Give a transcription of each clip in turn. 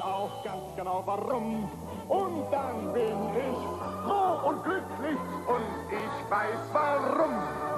auch ganz genau warum. Und dann bin ich froh und glücklich und ich weiß warum.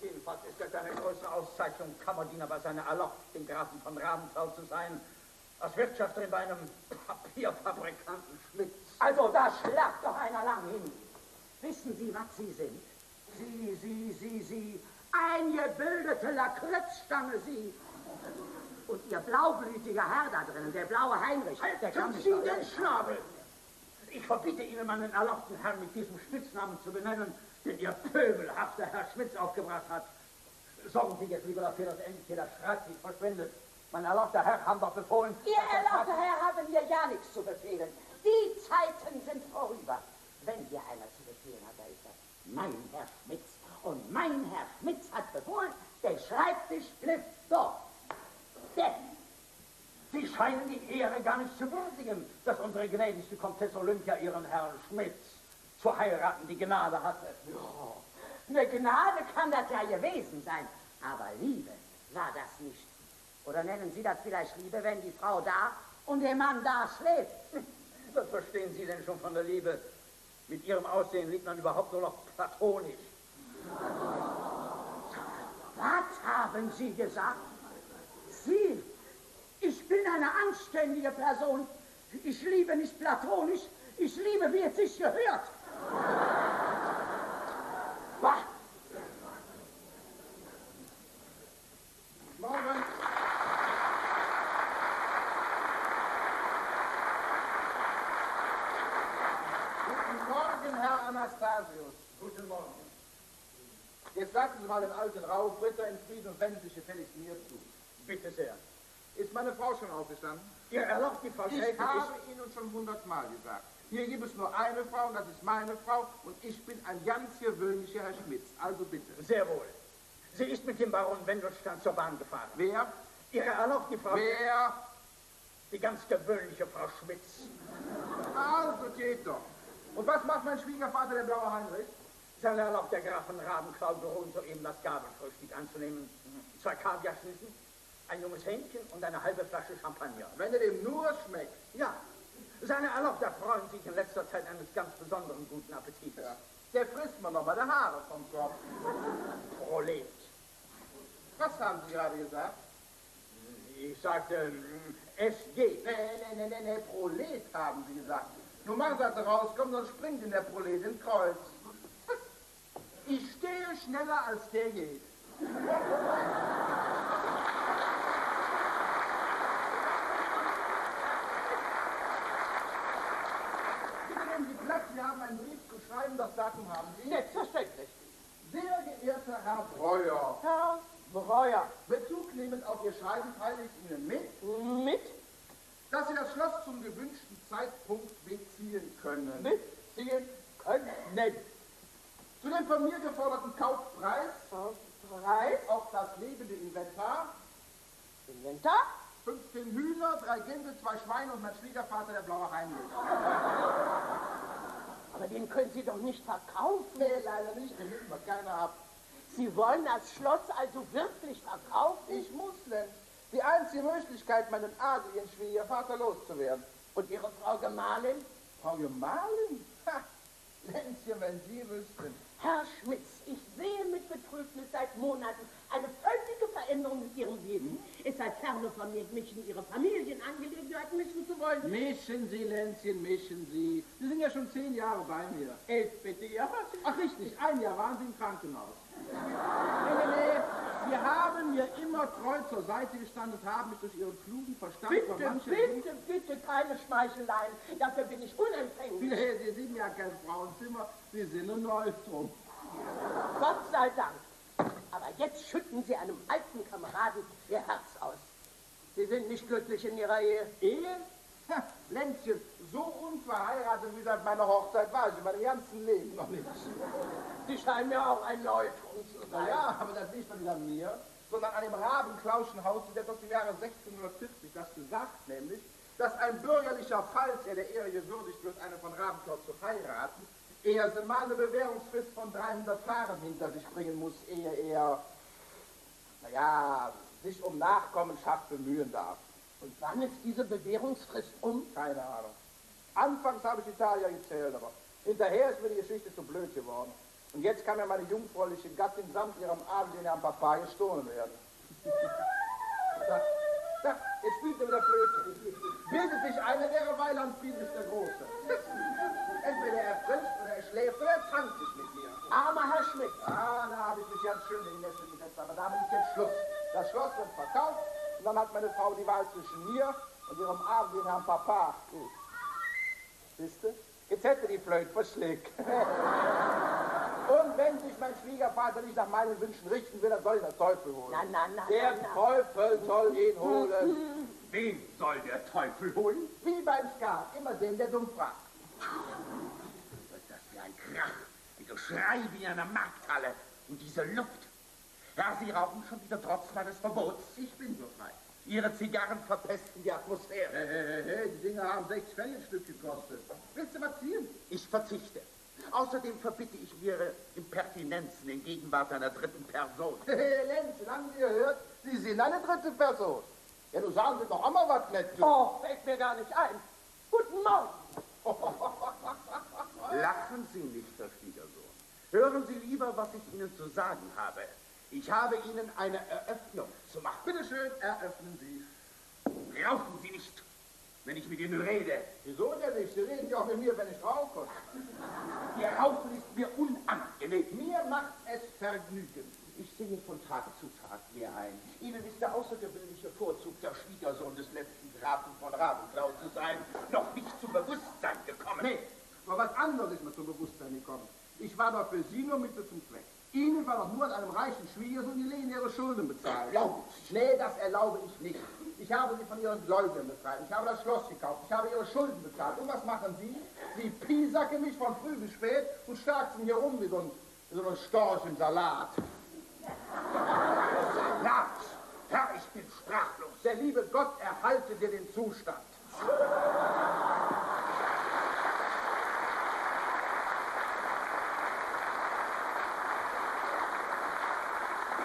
Jedenfalls ist es eine große Auszeichnung, Kammerdiener bei seiner Erlaubt, dem Grafen von Rabenthal zu sein, als Wirtschafterin bei einem Papierfabrikanten Schmitz. Also da schlagt doch einer lang hin. Wissen Sie, was Sie sind? Sie, Sie, Sie, Sie, eingebildete Lakritzstange, Sie. Und Ihr blaublütiger Herr da drinnen, der blaue Heinrich, halt, der kann Sie den Schnabel! Ich verbiete Ihnen, meinen erlaubten Herrn mit diesem Spitznamen zu benennen, den Ihr pöbelhafter Herr Schmitz aufgebracht hat. Sorgen Sie jetzt lieber dafür, dass endlich hier der Schreibtisch verschwindet. Mein erlauchter Herr haben doch befohlen... Ihr erlauchter Herr haben hier ja nichts zu befehlen. Die Zeiten sind vorüber. Wenn hier einer zu befehlen hat, da ist das mein Herr Schmitz. Und mein Herr Schmitz hat befohlen, der Schreibtisch bleibt dort. Denn Sie scheinen die Ehre gar nicht zu würdigen, dass unsere gnädigste Komtesse Olympia ihren Herrn Schmitz zu heiraten die Gnade hatte. Ja, eine Gnade kann das ja gewesen sein, aber Liebe war das nicht. Oder nennen Sie das vielleicht Liebe, wenn die Frau da und der Mann da schläft? Was verstehen Sie denn schon von der Liebe? Mit Ihrem Aussehen liegt man überhaupt nur noch platonisch. Was haben Sie gesagt? Sie? Ich bin eine anständige Person. Ich liebe nicht platonisch. Ich liebe, wie es sich gehört. Bah. Morgen. Guten Morgen, Herr Anastasius. Guten Morgen. Jetzt lassen Sie mal den alten Rauf, Ritter in Frieden und wenden sich gefälligst mir zu. Bitte sehr. Ist meine Frau schon aufgestanden? Ihr erlaubt die Frau Ich habe Ihnen schon hundertmal gesagt. Hier gibt es nur eine Frau und das ist meine Frau und ich bin ein ganz gewöhnlicher Herr Schmitz. Also bitte. Sehr wohl. Sie ist mit dem Baron Wendelstein zur Bahn gefahren. Wer? Ihre erlaubt die Frau... Wer? Die ganz gewöhnliche Frau Schmitz. Also geht doch. Und was macht mein Schwiegervater, der blaue Heinrich? Seine erlaubt der Graf von Rabenklau beruhen, soeben das Gabelfrühstück anzunehmen. Zwei Kaviarschnitten, ein junges Hähnchen und eine halbe Flasche Champagner. Wenn er dem nur schmeckt. Ja, seine Erlaubter freuen sich in letzter Zeit eines ganz besonderen guten Appetits. Ja. Der frisst man noch mal der Haare vom Kopf. Prolet. Was haben Sie gerade gesagt? Ich sagte, es geht. Nee, nee, nee, nee, nee, Prolet haben Sie gesagt. Nun machen Sie das rauskommen, sonst springt in der Prolet ins Kreuz. Ich stehe schneller, als der geht. Sie haben einen Schreiben, das Datum haben Sie? Selbstverständlich. Sehr geehrter Herr Breuer. Herr Breuer. Bezug nehmend auf Ihr Schreiben teile ich Ihnen mit. Mit? Dass Sie das Schloss zum gewünschten Zeitpunkt beziehen können. Beziehen können. Zu dem von mir geforderten Kaufpreis. Kaufpreis? Auch das lebende Inventar. Inventar? 15 Hühner, drei Gänse, zwei Schweine und mein Schwiegervater, der blaue Heinrich. Aber den können Sie doch nicht verkaufen. Nee, leider nicht, den nimmt man keiner ab. Sie wollen das Schloss also wirklich verkaufen? Ich muss, Lenz. Die einzige Möglichkeit, meinen adligen Schwiegervater loszuwerden. Und Ihre Frau Gemahlin? Frau Gemahlin? Ha, Lenzchen, wenn Sie wüssten. Herr Schmitz, ich sehe mit Betrübnis seit Monaten eine völlige Veränderung in Ihrem Leben. Es sei ferne von mir, mich in Ihre Familienangelegenheiten mischen zu wollen. Mischen Sie, Lenzchen, mischen Sie. Sie sind ja schon zehn Jahre bei mir. Elf bitte, ja was? Ach, richtig, ein Jahr waren Sie im Krankenhaus. Nee, nee, nee. Sie haben mir immer treu zur Seite gestanden und haben mich durch Ihren klugen Verstand Bitte, vor mancher bitte, bitte, keine Schmeicheleien. Dafür bin ich unempfänglich. Nee, Sie sind ja kein Frauenzimmer, Sie sind ein Neustrom. Gott sei Dank. Aber jetzt schütten Sie einem alten Kameraden Ihr Herz aus. Sie sind nicht glücklich in Ihrer Ehe. Ehe? Ha, Lenzchen, so unverheiratet wie seit meiner Hochzeit war ich in meinem ganzen Leben noch nicht. Sie scheinen mir auch ein Neutron zu sein. Ja, aber das liegt doch nicht an mir, sondern an dem Rabenklauschenhaus, der doch im Jahre 1640 das gesagt, nämlich, dass ein bürgerlicher Falls, der der Ehre gewürdigt wird, eine von Rabenklaus zu heiraten, eher mal eine Bewährungsfrist von 300 Jahren hinter sich bringen muss, ehe er, naja, sich um Nachkommenschaft bemühen darf. Und wann ist diese Bewährungsfrist um? Keine Ahnung. Anfangs habe ich Italien gezählt, aber hinterher ist mir die Geschichte zu blöd geworden. Und jetzt kann mir meine jungfräuliche Gattin samt ihrem Abend in ihrem Papa gestohlen werden. da, da, jetzt spielt er wieder Flöte. Bildet sich einer, wäre Weiland Friedrich der Große. Entweder er frisst oder er schläft oder er tanzt sich mit mir. Armer Herr Schmidt. Ah, da habe ich mich ganz schön in die Nässe gesetzt, aber damit ist jetzt Schluss. Das Schloss wird verkauft und dann hat meine Frau die Wahl zwischen mir und ihrem in Herrn Papa. Hm. Siehst du? Jetzt hätte die Flöte verschlägt. Und wenn sich mein Schwiegervater nicht nach meinen Wünschen richten will, dann soll ihn der Teufel holen. Na, na, na, der na, na. Teufel soll ihn holen. Wen soll der Teufel holen? Wie beim Skat, immer den, der dumm fragt. Was ist das für ein Krach? Ein Geschrei wie in einer Markthalle. Und diese Luft. Ja, Sie rauchen schon wieder trotz meines Verbots. Ich bin so frei. Ihre Zigarren verpesten die Atmosphäre. Hey, hey, hey, die Dinger haben sechs Pfennig Stück gekostet. Willst du was ziehen? Ich verzichte. Außerdem verbitte ich mir Impertinenzen in Gegenwart einer dritten Person. Hey, Lenz, haben Sie gehört? Sie sind eine dritte Person. Ja, du sagen Sie doch auch mal was nett. du. Oh, fällt mir gar nicht ein. Guten Morgen. Lachen Sie nicht, Herr Schwiegersohn. Hören Sie lieber, was ich Ihnen zu sagen habe. Ich habe Ihnen eine Eröffnung zu machen. Bitte schön, eröffnen Sie. Rauchen Sie nicht, wenn ich mit Ihnen rede. Wieso denn nicht? Sie reden ja auch mit mir, wenn ich rauche. Ihr Rauchen ist mir unangenehm. Mir macht es Vergnügen. Ich sehe von Tag zu Tag mehr ein. Ihnen ist der außergewöhnliche Vorzug, der Schwiegersohn des letzten Grafen von Ravenklau zu sein, noch nicht zum Bewusstsein gekommen. Nee, aber was anderes ist mir zum Bewusstsein gekommen. Ich war doch für Sie nur Mittel zum Zweck. Ihnen war doch nur an einem reichen Schwiegersohn die Lehen ihre Schulden bezahlt. Sie. Nee, das erlaube ich nicht. Ich habe Sie von Ihren Gläubigern befreit. Ich habe das Schloss gekauft. Ich habe Ihre Schulden bezahlt. Und was machen Sie? Sie piesacken mich von früh bis spät und starksen hier rum wie so ein, so ein Storch im Salat. Salat! Herr, ich bin sprachlos. Der liebe Gott erhalte dir den Zustand.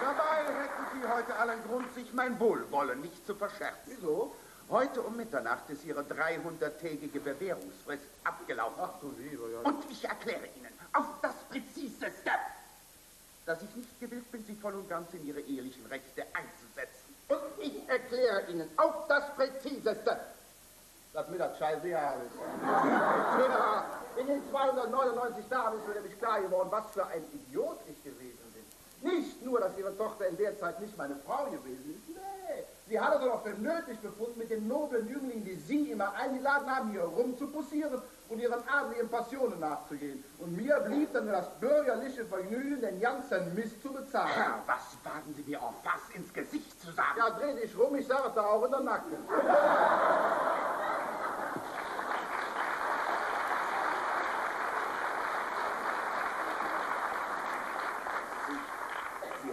Dabei hätten Sie heute allen Grund, sich mein Wohlwollen nicht zu verscherzen. Wieso? Heute um Mitternacht ist Ihre 300-tägige Bewährungsfrist abgelaufen. Ach du lieber, ja. Und ich erkläre Ihnen auf das Präziseste, dass ich nicht gewillt bin, Sie voll und ganz in Ihre ehelichen Rechte einzusetzen. Und ich erkläre Ihnen auf das Präziseste, dass mir das scheißegal ist. Ja, in den 299 Tagen ist mir nämlich klar geworden, was für ein Idiot ich gewesen bin. Nicht nur, dass Ihre Tochter in der Zeit nicht meine Frau gewesen ist, nee. Sie hat es doch für nötig befunden, mit den noblen Jünglingen, die Sie immer eingeladen haben, hier rumzupussieren und ihren adligen Passionen nachzugehen. Und mir blieb dann nur das bürgerliche Vergnügen, den ganzen Mist zu bezahlen. Herr, was wagen Sie mir auf was ins Gesicht zu sagen? Ja, dreh dich rum, ich sage es da auch in der Nacken.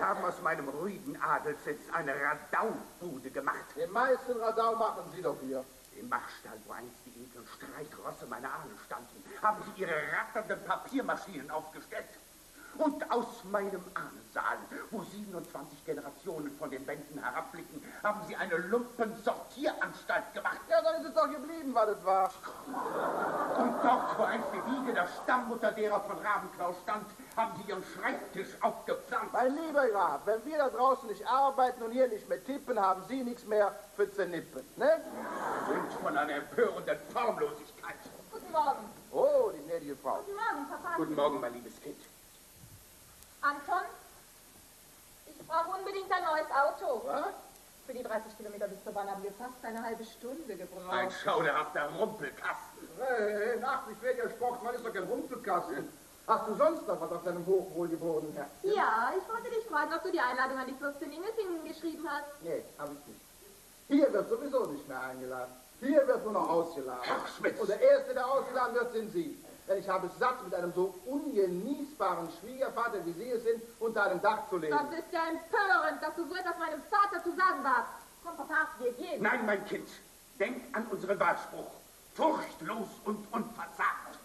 Sie haben aus meinem ruhigen Adelssitz eine Radaubude gemacht. Den meisten Radau machen Sie doch hier. dem Marstall, wo einst die edlen Streitrosse meiner Ahnen standen, haben sie ihre ratternden Papiermaschinen aufgestellt. Und aus meinem Ahnensaal, wo 27 Generationen von den Wänden herabblicken, haben sie eine Lumpensortieranstalt gemacht. Ja, dann ist es doch geblieben, was es war. Und dort, wo einst die Wiege der Stammmutter derer von Ravenklau stand, haben sie ihren Schreibtisch aufgepflanzt. Mein lieber Graf, wenn wir da draußen nicht arbeiten und hier nicht mehr tippen, haben Sie nichts mehr für zu nippen, ne? Sind von einer empörenden Formlosigkeit. Guten Morgen. Oh, die gnädige Frau. Guten Morgen, Papa. Guten Morgen, mein liebes Kind. Anton, ich brauche unbedingt ein neues Auto. Was? Für die 30 Kilometer bis zur Bahn haben wir fast eine halbe Stunde gebraucht. Ein schauderhafter Rumpelkasten. Hey, nach, ich werde ja man ist doch kein Rumpelkasten. Hast du sonst noch was auf deinem hochwohlgeborenen Herzen? Ja, ich wollte dich fragen, ob du die Einladung an die Fürstin Ingesingen geschrieben hast. Nee, hab ich nicht. Hier wird sowieso nicht mehr eingeladen. Hier wird nur noch ausgeladen. Ach, Schmitz. Und der Erste, der ausgeladen wird, sind Sie. Denn ich habe es satt, mit einem so ungenießbaren Schwiegervater, wie Sie es sind, unter einem Dach zu leben. Das ist ja empörend, dass du so etwas meinem Vater zu sagen darfst. Komm, Papa, wir gehen. Nein, mein Kind, denk an unseren Wahlspruch. Furchtlos und unverzagt.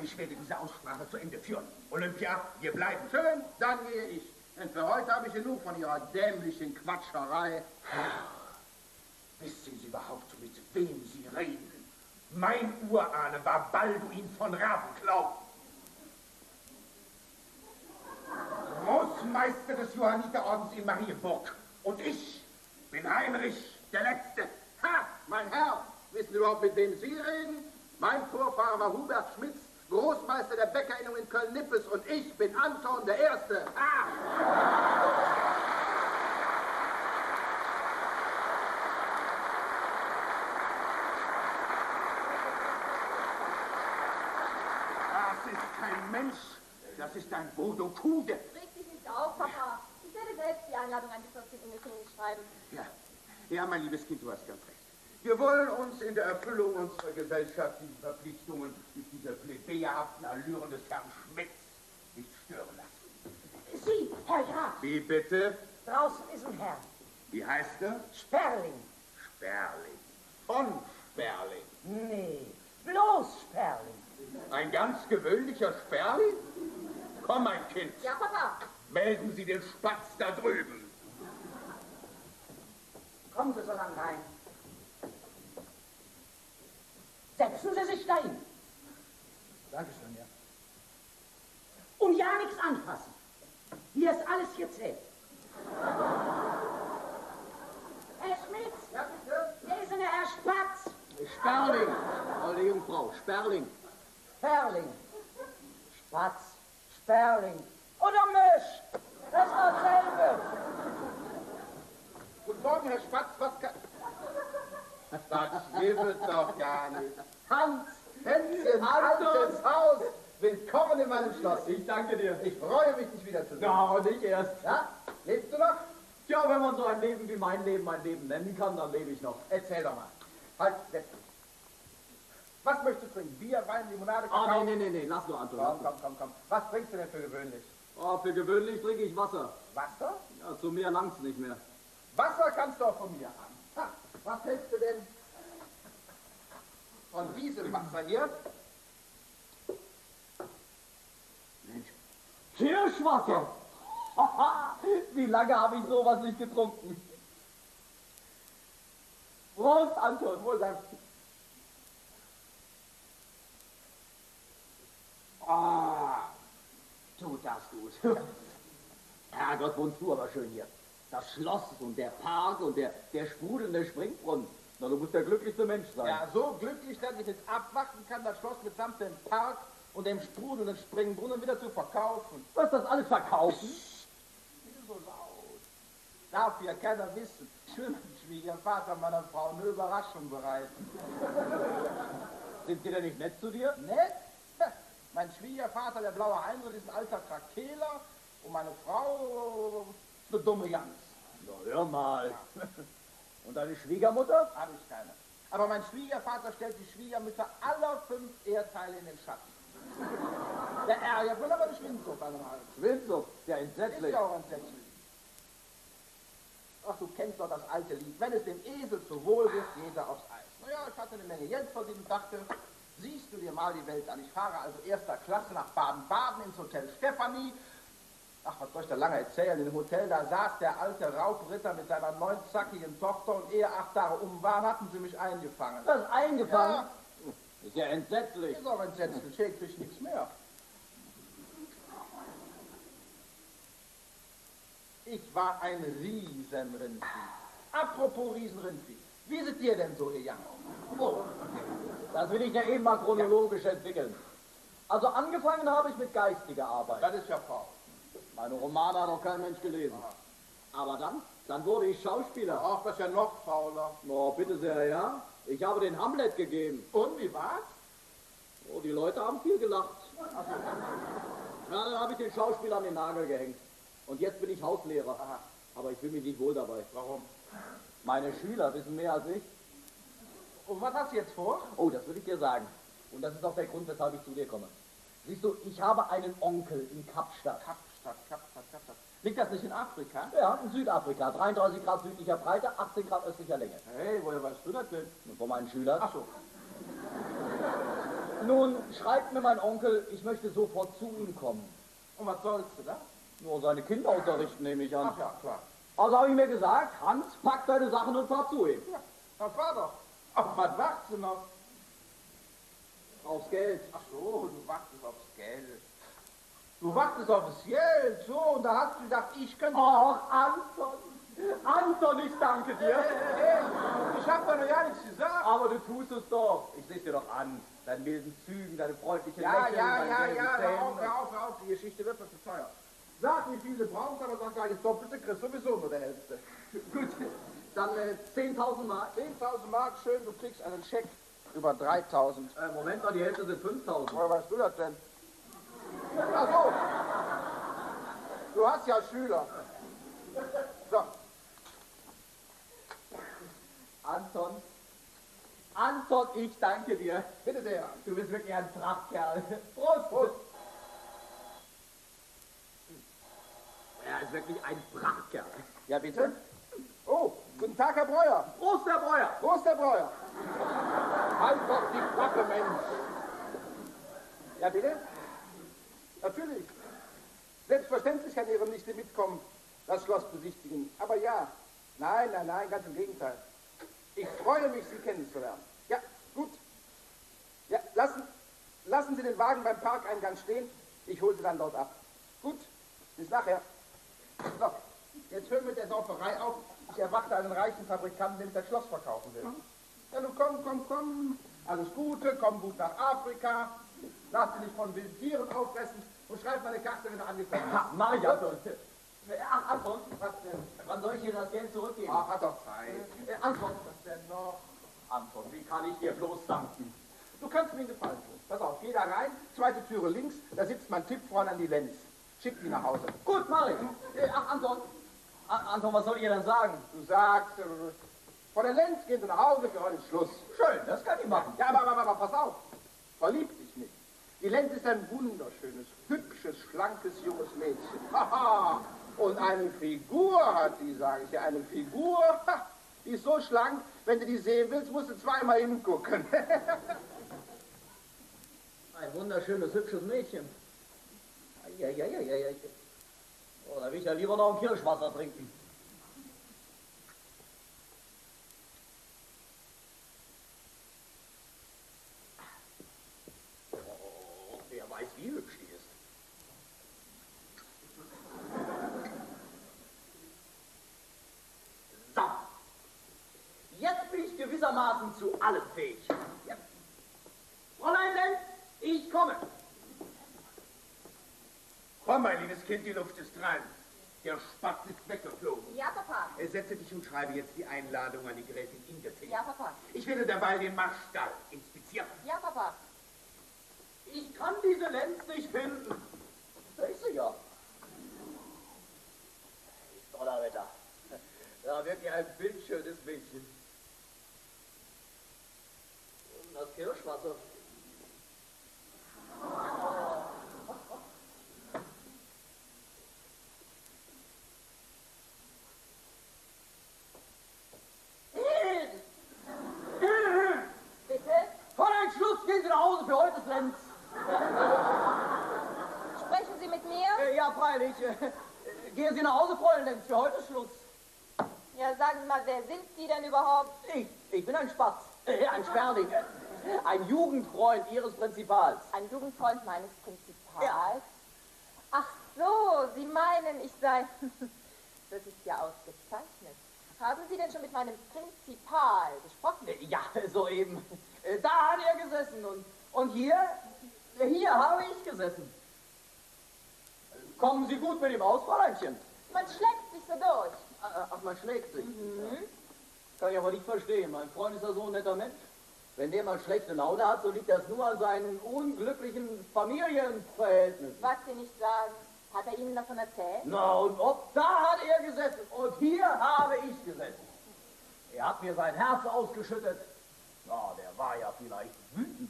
Ich werde diese Aussprache zu Ende führen. Olympia, wir bleiben. Schön, dann gehe ich. Denn für heute habe ich genug von Ihrer dämlichen Quatscherei. Wissen Sie überhaupt, mit wem Sie reden? Mein Urahne war Balduin von Ravenklau. Großmeister des Johanniterordens in Marienburg. Und ich bin Heinrich der Letzte. Ha, mein Herr, wissen Sie überhaupt, mit wem Sie reden? Mein Vorfahre war Hubert Schmitz, Großmeister der Bäckerinnung in Köln-Nippes und ich bin Anton der Erste. Ah! Das ist kein Mensch, das ist ein Bodo Kude. Reg dich nicht auf, Papa. Ich werde selbst die Einladung an die Fürstin Ingesingen schreiben. Ja, ja, mein liebes Kind, du hast ganz recht. Wir wollen uns in der Erfüllung unserer gesellschaftlichen Verpflichtungen Mit dieser plebejahaften Allüren des Herrn Schmitz nicht stören lassen. Sie, Herr Graf, Wie bitte? draußen ist ein Herr. Wie heißt er? Sperling. Sperling. Von Sperling. Nee, bloß Sperling. Ein ganz gewöhnlicher Sperling? Komm, mein Kind, Ja, Papa. melden Sie den Spatz da drüben. Kommen Sie so lang rein. Setzen Sie sich dahin. Dankeschön, ja. Und ja nichts anfassen. Hier ist alles gezählt. Herr Schmitz, Ja, bitte? hier ist der Herr Spatz. Sperling, alte Jungfrau, Sperling. Sperling. Spatz, Sperling. Oder Mösch. Das ist dasselbe. Guten Morgen, Herr Spatz, was kann... Das stimmt doch gar nicht. Hans. Hänschen, altes Haus, willkommen in meinem Schloss. Ich danke dir. Ich freue mich, dich wiederzusehen. Ja, nicht erst. Ja? Lebst du noch? Tja, wenn man so ein Leben wie mein Leben ein Leben nennen kann, dann lebe ich noch. Erzähl doch mal. Halt, setz dich. Was möchtest du trinken? Bier, Wein, Limonade, Ah, Kakao? nee, nee, nee, nee, lass nur, Anton. Komm, komm, komm, komm. Was trinkst du denn für gewöhnlich? Oh, für gewöhnlich trinke ich Wasser. Wasser? Ja, zu mir langt's nicht mehr. Wasser kannst du auch von mir haben. Ha, was hältst du denn von diesem Wasser hier? Mensch. Kirschwasser! Wie lange habe ich sowas nicht getrunken? Prost, Anton. Wohl sein. Ah, tut das gut. Herrgott, wohnst du aber schön hier. Das Schloss und der Park und der, der sprudelnde Springbrunnen. Na, du musst der glücklichste Mensch sein. Ja, so glücklich, dass ich jetzt abwarten kann, das Schloss mitsamt dem Park und dem sprudelnden Springbrunnen wieder zu verkaufen. Hast das alles verkaufen? Nicht so laut. Darf ja keiner wissen. Ich will meinem Schwiegervater meiner Frau eine Überraschung bereiten. Sind die denn nicht nett zu dir? Nett? Mein Schwiegervater, der blaue Heinrich, ist ein alter Krakeler und meine Frau ist eine dumme Jans. Na, hör mal. Und deine Schwiegermutter? Habe ich keine. Aber mein Schwiegervater stellt die Schwiegermütter aller fünf Erdteile in den Schatten. Der ärgert will aber nicht Schwindsucht an dem Hals. Schwindsucht. Ja, Ist entsetzlich. ja auch entsetzlich. Ach, du kennst doch das alte Lied. Wenn es dem Esel zu wohl wird, geht er aufs Eis. Naja, ich hatte eine Menge Geld verdient und dachte, siehst du dir mal die Welt an. Ich fahre also erster Klasse nach Baden-Baden ins Hotel Stephanie. Ach, was soll ich da lange erzählen? Dem Hotel, da saß der alte Raubritter mit seiner neunzackigen Tochter und ehe acht Tage um waren, hatten sie mich eingefangen. Das ist eingefangen. Ja, Ist ja entsetzlich. ist auch entsetzlich. Ich krieg nichts mehr. Ich war ein Riesenrindvieh. Apropos Riesenrindvieh. Wie es dir denn so gegangen? Oh, das will ich ja eben mal chronologisch entwickeln. Also angefangen habe ich mit geistiger Arbeit. Das ist ja faul. Meine Romane hat noch kein Mensch gelesen. Aber dann, dann wurde ich Schauspieler. Ach, das ist ja noch fauler. Oh, bitte sehr, ja. Ich habe den Hamlet gegeben. Und, wie war's? Oh, die Leute haben viel gelacht. Ja, dann habe ich den Schauspieler an den Nagel gehängt. Und jetzt bin ich Hauslehrer. Aha. Aber ich fühle mich nicht wohl dabei. Warum? Meine Schüler wissen mehr als ich. Und was hast du jetzt vor? Oh, das will ich dir sagen. Und das ist auch der Grund, weshalb ich zu dir komme. Siehst du, ich habe einen Onkel in Kapstadt. Kapstadt, Kapstadt, Kapstadt. Liegt das nicht in Afrika? Ja, in Südafrika. 33 Grad südlicher Breite, 18 Grad östlicher Länge. Hey, woher weißt du das denn? Von meinen Schülern. Ach so. Nun schreibt mir mein Onkel, ich möchte sofort zu ihm kommen. Und was sollst du da? Nur seine Kinder unterrichten, nehme ich an. Ach ja, klar. Also habe ich mir gesagt, Hans, pack deine Sachen und fahr zu ihm. Ja, dann fahr doch. Auf was wartest du noch? Aufs Geld. Ach so, du wartest aufs Geld. Du wartest aufs Geld, so, und da hast du gedacht, ich könnte... Ach, Anton. Anton, ich danke dir. Hey, ich hab doch noch gar nichts gesagt. Aber du tust es doch. Ich seh's dir doch an. Deinen milden Zügen, deine freundlichen Ja, Lächeln, ja, ja, gelben ja, hör auf, hör auf, hör auf, die Geschichte wird mir zu teuer. Sag, wie viel du brauchst, aber sag gleich das Doppelte, kriegst sowieso nur der Hälfte. Gut, dann äh, 10.000 Mark. 10.000 Mark, schön, du kriegst einen Scheck über 3.000. Äh, Moment mal, die Hälfte sind 5.000. Woher weißt du das denn? Ach so. Du hast ja Schüler. So, Anton. Anton, ich danke dir. bitte sehr. Du bist wirklich ein Prachtkerl. Prost. Prost. Er ist wirklich ein Prachtkerl. Ja, bitte? Oh, guten Tag, Herr Breuer. Prost, Herr Breuer. Prost, Herr Breuer. Halt doch die Klappe, Mensch. Ja, bitte? Natürlich. Selbstverständlich kann Ihre Nichte mitkommen, das Schloss besichtigen. Aber ja, nein, nein, nein, ganz im Gegenteil. Ich freue mich, Sie kennenzulernen. Ja, gut. Ja, lassen, lassen Sie den Wagen beim Parkeingang stehen. Ich hole Sie dann dort ab. Gut, bis nachher. So, jetzt hör mit der Sauferei auf. Ich erwarte einen reichen Fabrikanten, der mit das Schloss verkaufen will. Ja, nun komm, komm, komm. Alles Gute, komm gut nach Afrika. Lass dich nicht von wilden Tieren auffressen und schreib mal eine Karte, wenn du angekommen bist. Ha, mach ich, Anton. Ach, Anton, was denn? Wann soll ich dir das Geld zurückgeben? Ach, hat doch Zeit. Äh, Anton. Was denn noch? Anton, wie kann ich dir bloß danken? Du kannst mir einen Gefallen tun. Pass auf, geh da rein, zweite Türe links, da sitzt mein Tippfreund an die Lenz. Schick die nach Hause. Gut, mach ich. Äh, Ach, Anton. Anton, was soll ich denn sagen? Du sagst, äh, von der Lenz gehen sie nach Hause, für heute Schluss. Schön, das kann ich machen. Ja, aber, aber, aber pass auf. Verlieb dich nicht. Die Lenz ist ein wunderschönes, hübsches, schlankes, junges Mädchen. Haha. Und eine Figur hat die, sage ich dir, eine Figur. Die ist so schlank, wenn du die sehen willst, musst du zweimal hingucken. Ein wunderschönes, hübsches Mädchen. Ja, ja, ja, ja, ja. Oh, da will ich ja lieber noch ein Kirschwasser trinken. Oh, wer weiß, wie hübsch die ist. So. Jetzt bin ich gewissermaßen zu allem fähig. Ja. Fräulein Lenz, ich komme. Komm, mein liebes Kind, die Luft ist rein. Der Spatz ist weggeflogen. Ja, Papa. Setze dich und schreibe jetzt die Einladung an die Gräfin Ingerting. Ja, Papa. Ich werde dabei den Marstall inspizieren. Ja, Papa. Ich kann diese Lenz nicht finden. Da ist sie ja. Donnerwetter. Ja, wirklich ein bildschönes Mädchen. Und das Kirschwasser. Gehen Sie nach Hause, Fräulein Lenz, für heute ist Schluss. Ja, sagen Sie mal, wer sind Sie denn überhaupt? Ich, ich bin ein Spatz, äh, ein Sperling, ein Jugendfreund Ihres Prinzipals. Ein Jugendfreund meines Prinzipals? Ja. Ach so, Sie meinen, ich sei... Das ist ja ausgezeichnet. Haben Sie denn schon mit meinem Prinzipal gesprochen? Äh, Ja, soeben. Äh, Da hat er gesessen und, und hier, hier habe ich gesessen. Kommen Sie gut mit ihm aus, Fräuleinchen? Man schlägt sich so durch. Ach, ach, man schlägt sich. Kann ich aber nicht verstehen. Mein Freund ist ja so ein netter Mensch. Wenn der mal schlechte Laune hat, so liegt das nur an seinen unglücklichen Familienverhältnissen. Was Sie nicht sagen, hat er Ihnen davon erzählt? Na, und ob, da hat er gesessen. Und hier habe ich gesessen. Er hat mir sein Herz ausgeschüttet. Na, der war ja vielleicht wütend.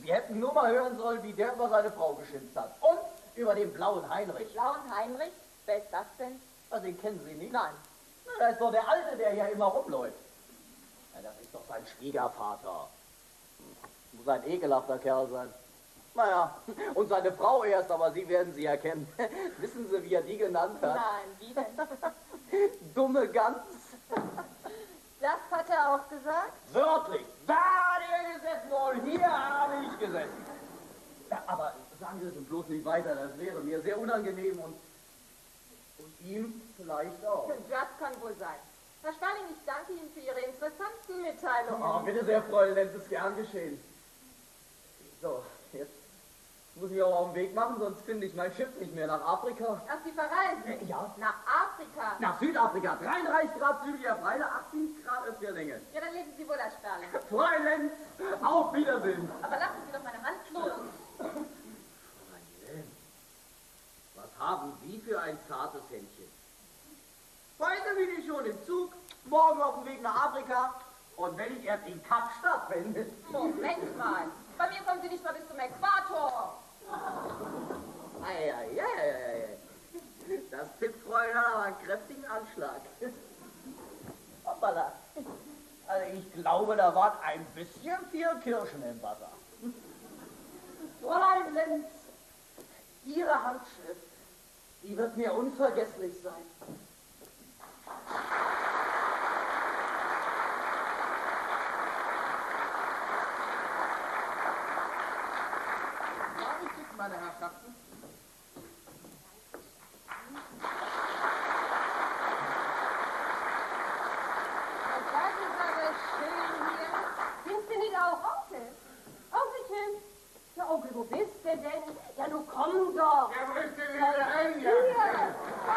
Sie hätten nur mal hören sollen, wie der über seine Frau geschimpft hat. Und über den blauen Heinrich. Blauen Heinrich? Wer ist das denn? Also, den kennen Sie nicht? Nein. Das ist doch der Alte, der hier immer rumläuft. Na, das ist doch sein Schwiegervater. Muss ein ekelhafter Kerl sein. Naja, und seine Frau erst, aber Sie werden sie erkennen. Wissen Sie, wie er die genannt hat? Nein, wie denn? Dumme Gans. Das hat er auch gesagt? Wörtlich. Da hat er gesessen und hier habe ich gesessen. Ja, aber sagen Sie es bloß nicht weiter, das wäre mir sehr unangenehm und ihm vielleicht auch. Das kann wohl sein. Herr Sperling, ich danke Ihnen für Ihre interessanten Mitteilungen. Oh, bitte sehr, Fräulein, das ist gern geschehen. So, jetzt muss ich auch auf den Weg machen, sonst finde ich mein Schiff nicht mehr nach Afrika. Ach, Sie verreisen? Ja. Nach Afrika? Nach Südafrika, 33 Grad südlicher Breite, 18 Grad östlicher Länge. Ja, dann leben Sie wohl, Herr Sperling. Fräulein, auf Wiedersehen. Aber lassen Sie doch meine Hand los. Fräulein, was haben Sie für ein zartes Händchen? Heute bin ich schon im Zug, morgen auf dem Weg nach Afrika und wenn ich erst in Kapstadt bin. Moment mal. Bei mir kommen Sie nicht mal bis zum Äquator. Ei, ei, ei, ei, ei. Das Tippfräulein hat aber einen kräftigen Anschlag. Hoppala. Also ich glaube, da waren ein bisschen viel Kirschen im Wasser. Fräulein Lenz, Ihre Handschrift, die wird mir unvergesslich sein. Meine Herrschaften. Das ist aber schön hier. Sind Sie nicht auch Onkel? Onkelchen? Ja, Onkel, wo bist du denn? Ja, du komm doch. Ja, wo ist denn wieder ein? Ja. Hier, komm.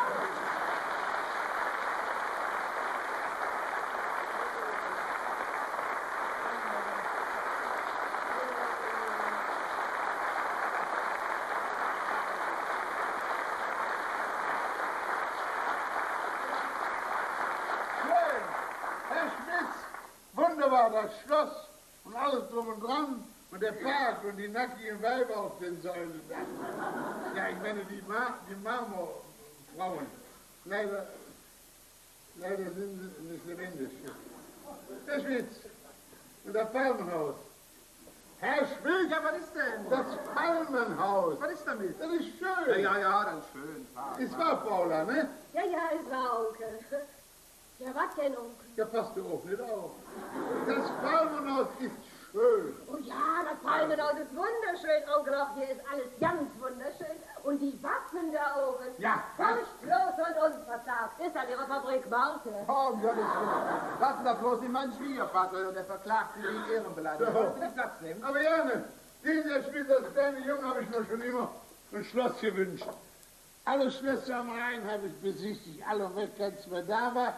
Schön. Herr Schmitz, wunderbar, das Schloss und alles drum und dran und der Park und die nackigen Weiber auf den Säulen. Ja, ich meine die, Mar die Marmorfrauen. Leider, leider sind sie nicht lebendig. Herr Schmitz, und das Palmenhaus. Herr Schmitz, Ja, was ist denn? das Palmenhaus. Was ist damit? Das ist Ja, schön. ja, ja, das ist schön. Ja. Ist wahr, Paula, ne? Ja, ja, ist wahr, Onkel. Ja, was denn, Onkel? Ja, passt du auch nicht auf. Das Palmenhaus ist schön. Oh ja, das Palmenhaus ist wunderschön, Onkel. Auch hier ist alles ganz wunderschön. Und die Waffen da oben. Ja, Furchtlos und unverzagt. Ist das Ihre Fabrik, Marke? Oh, um Gottes Willen. Lassen Sie bloß nicht meinen Schwiegervater, der verklagt Sie wegen Ehrenbeleidigung. Wollen Sie Platz nehmen? Aber gerne. Spielt als kleine Junge, habe ich mir schon immer ein Schloss gewünscht. Alle Schlösser am Rhein habe ich besichtigt. Alle, wenn keins mehr da war,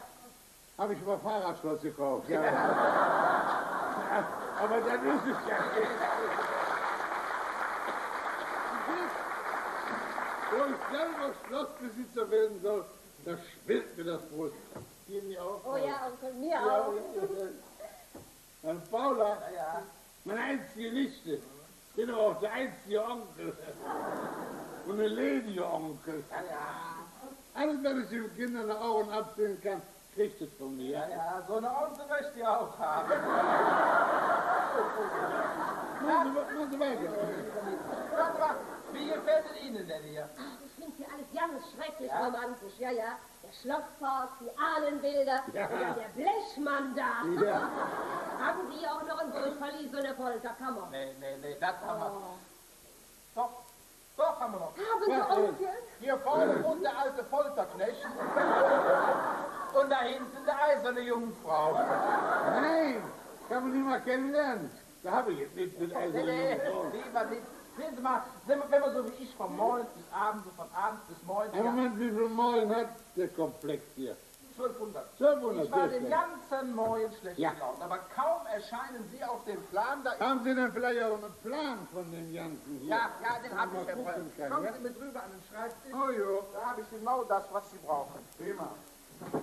habe ich über Fahrradschloss gekauft. Ja. Aber dann ist es ja. Wo ich selber Schlossbesitzer werden soll, da schwillt mir das Brust. Die auch? Oh ja, Onkel, mir Ja, auch. ja, ja. Dann Paula, meine einzige Nichte. Ich bin aber auch der einzige Onkel. Und eine Lady-Onkel. Alles, was ich den Kindern nach Augen absehen kann, kriegt es von mir. Ja, so eine Onkel möchte ich auch haben. Machen Sie, weiter. Wie gefällt es Ihnen denn hier? Ich finde hier alles ganz schrecklich romantisch, ja, ja. Schlosspark, die Ahnenbilder Ja. und dann der Blechmann da. Ja. Haben Sie auch noch ein Durchverlies so eine Folterkammer? Nee, nee, nee, das haben wir. Doch, doch haben wir noch. Haben Sie auch hier? Hier vorne wohnt der alte Folterknecht. Und da hinten der eiserne Jungfrau. Nein, kann man nicht mal kennenlernen. Da habe ich jetzt nichts mit Nee, Eisen. nee, lieber nicht. Sehen Sie mal, wenn man, wenn man so wie ich von morgens bis abends, so von abends bis morgens, ja, Moment, wie viel Meilen hat der Komplex hier? 1200. 1200 Ich war den ganzen Morgen schlecht Ja. gelaunt, aber kaum erscheinen Sie auf dem Plan, da Haben Sie denn vielleicht auch einen Plan von dem Ganzen hier? Ja, ja, den habe ich, Herr Freund. Kommen? Sie mit rüber an den Schreibtisch. Oh jo, Da habe ich genau das, was Sie brauchen. prima.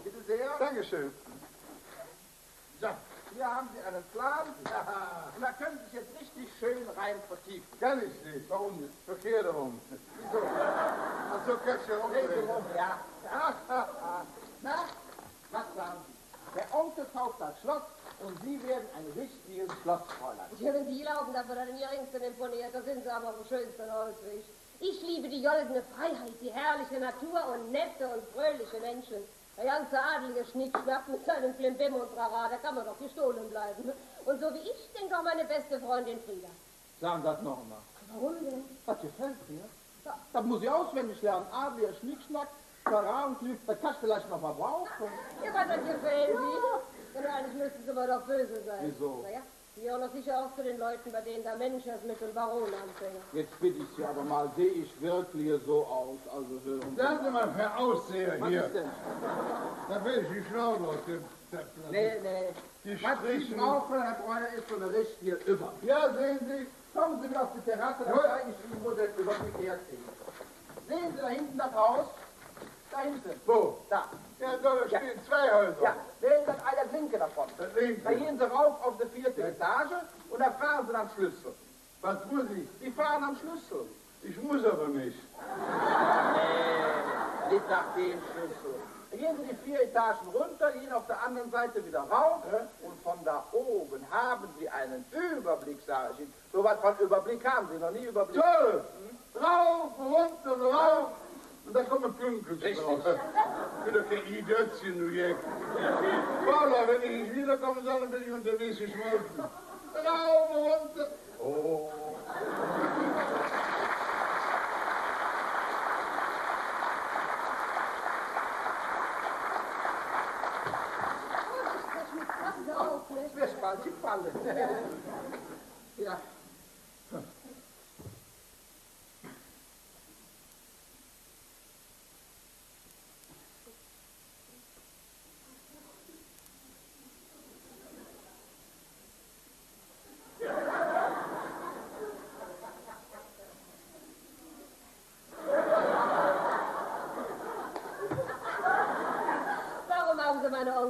Bitte sehr. Dankeschön. So, hier haben Sie einen Plan. Und da können Sie sich jetzt richtig schön rein vertiefen. Kann ich nicht. Warum nicht? Verkehrt herum. Wieso? Ach so, kannst du Drehen Sie rumdrehen. rum, ja. Na, was sagen Sie? Der Onkel kauft das Schloss und Sie werden ein richtiges Schlossfräulein. Ja, wenn Sie glauben, dass wir da den geringsten imponiert, da sind Sie aber am schönsten Ausweg. Ich liebe die goldene Freiheit, die herrliche Natur und nette und fröhliche Menschen. Der ganze adelige Schnickschnack mit seinem Klimbim und Trara, da kann man doch gestohlen bleiben. Und so wie ich denkt auch meine beste Freundin Frieda. Sagen das noch einmal. Warum denn? Das gefällt mir. Ja, das muss ich auswendig lernen. Adler, Schnickschnack, Trara und Klüb, das kannst du vielleicht noch mal brauchen. Ja, was das gefällt Sie? Denn eigentlich müssten Sie aber doch böse sein. Wieso? Naja, Sie gehören doch sicher auch zu den Leuten, bei denen der Mensch erst mit dem Baron anfängt. Jetzt bitte ich Sie aber mal, sehe ich wirklich so aus? Also hören Sie Sagen Sie mal, Herr Ausseher Was hier. ist denn? Da will ich die Schnauze aus dem Zeppel. Nee, nee. Die Was Sie brauchen, Herr Breuer, ist so eine richtige Über. Ja, sehen Sie. Kommen Sie wieder auf die Terrasse, dann zeige ich Ihnen, wo der Überblick herkriegt. Sehen Sie da hinten das Haus? Da hinten. Wo? Da. Ja, da stehen zwei Häuser. Ja, wählen das eine linke davon. Das linke. Da gehen Sie rauf auf die vierte Etage und da fahren Sie am Schlüssel. Was muss ich? Die fahren am Schlüssel. Ich muss aber nicht. Nee, nicht nach dem Schlüssel. Da gehen Sie die vier Etagen runter, gehen auf der anderen Seite wieder rauf und von da oben haben Sie einen Überblick, sage ich Ihnen. So was von Überblick haben Sie noch nie Überblick. Toll. Rauf, runter, rauf. Und da kommen Pünktchen drauf. Ich bin doch kein Idiotchen, du Jack. Paula, wenn ich nicht wiederkommen soll, dann bin ich unterwegs geschmolzen. Rauf, runter. Oh. Vorsicht, Herr Schmidt, passen Sie auf, ne? Das wird bald gefallen. Ja. Warum haben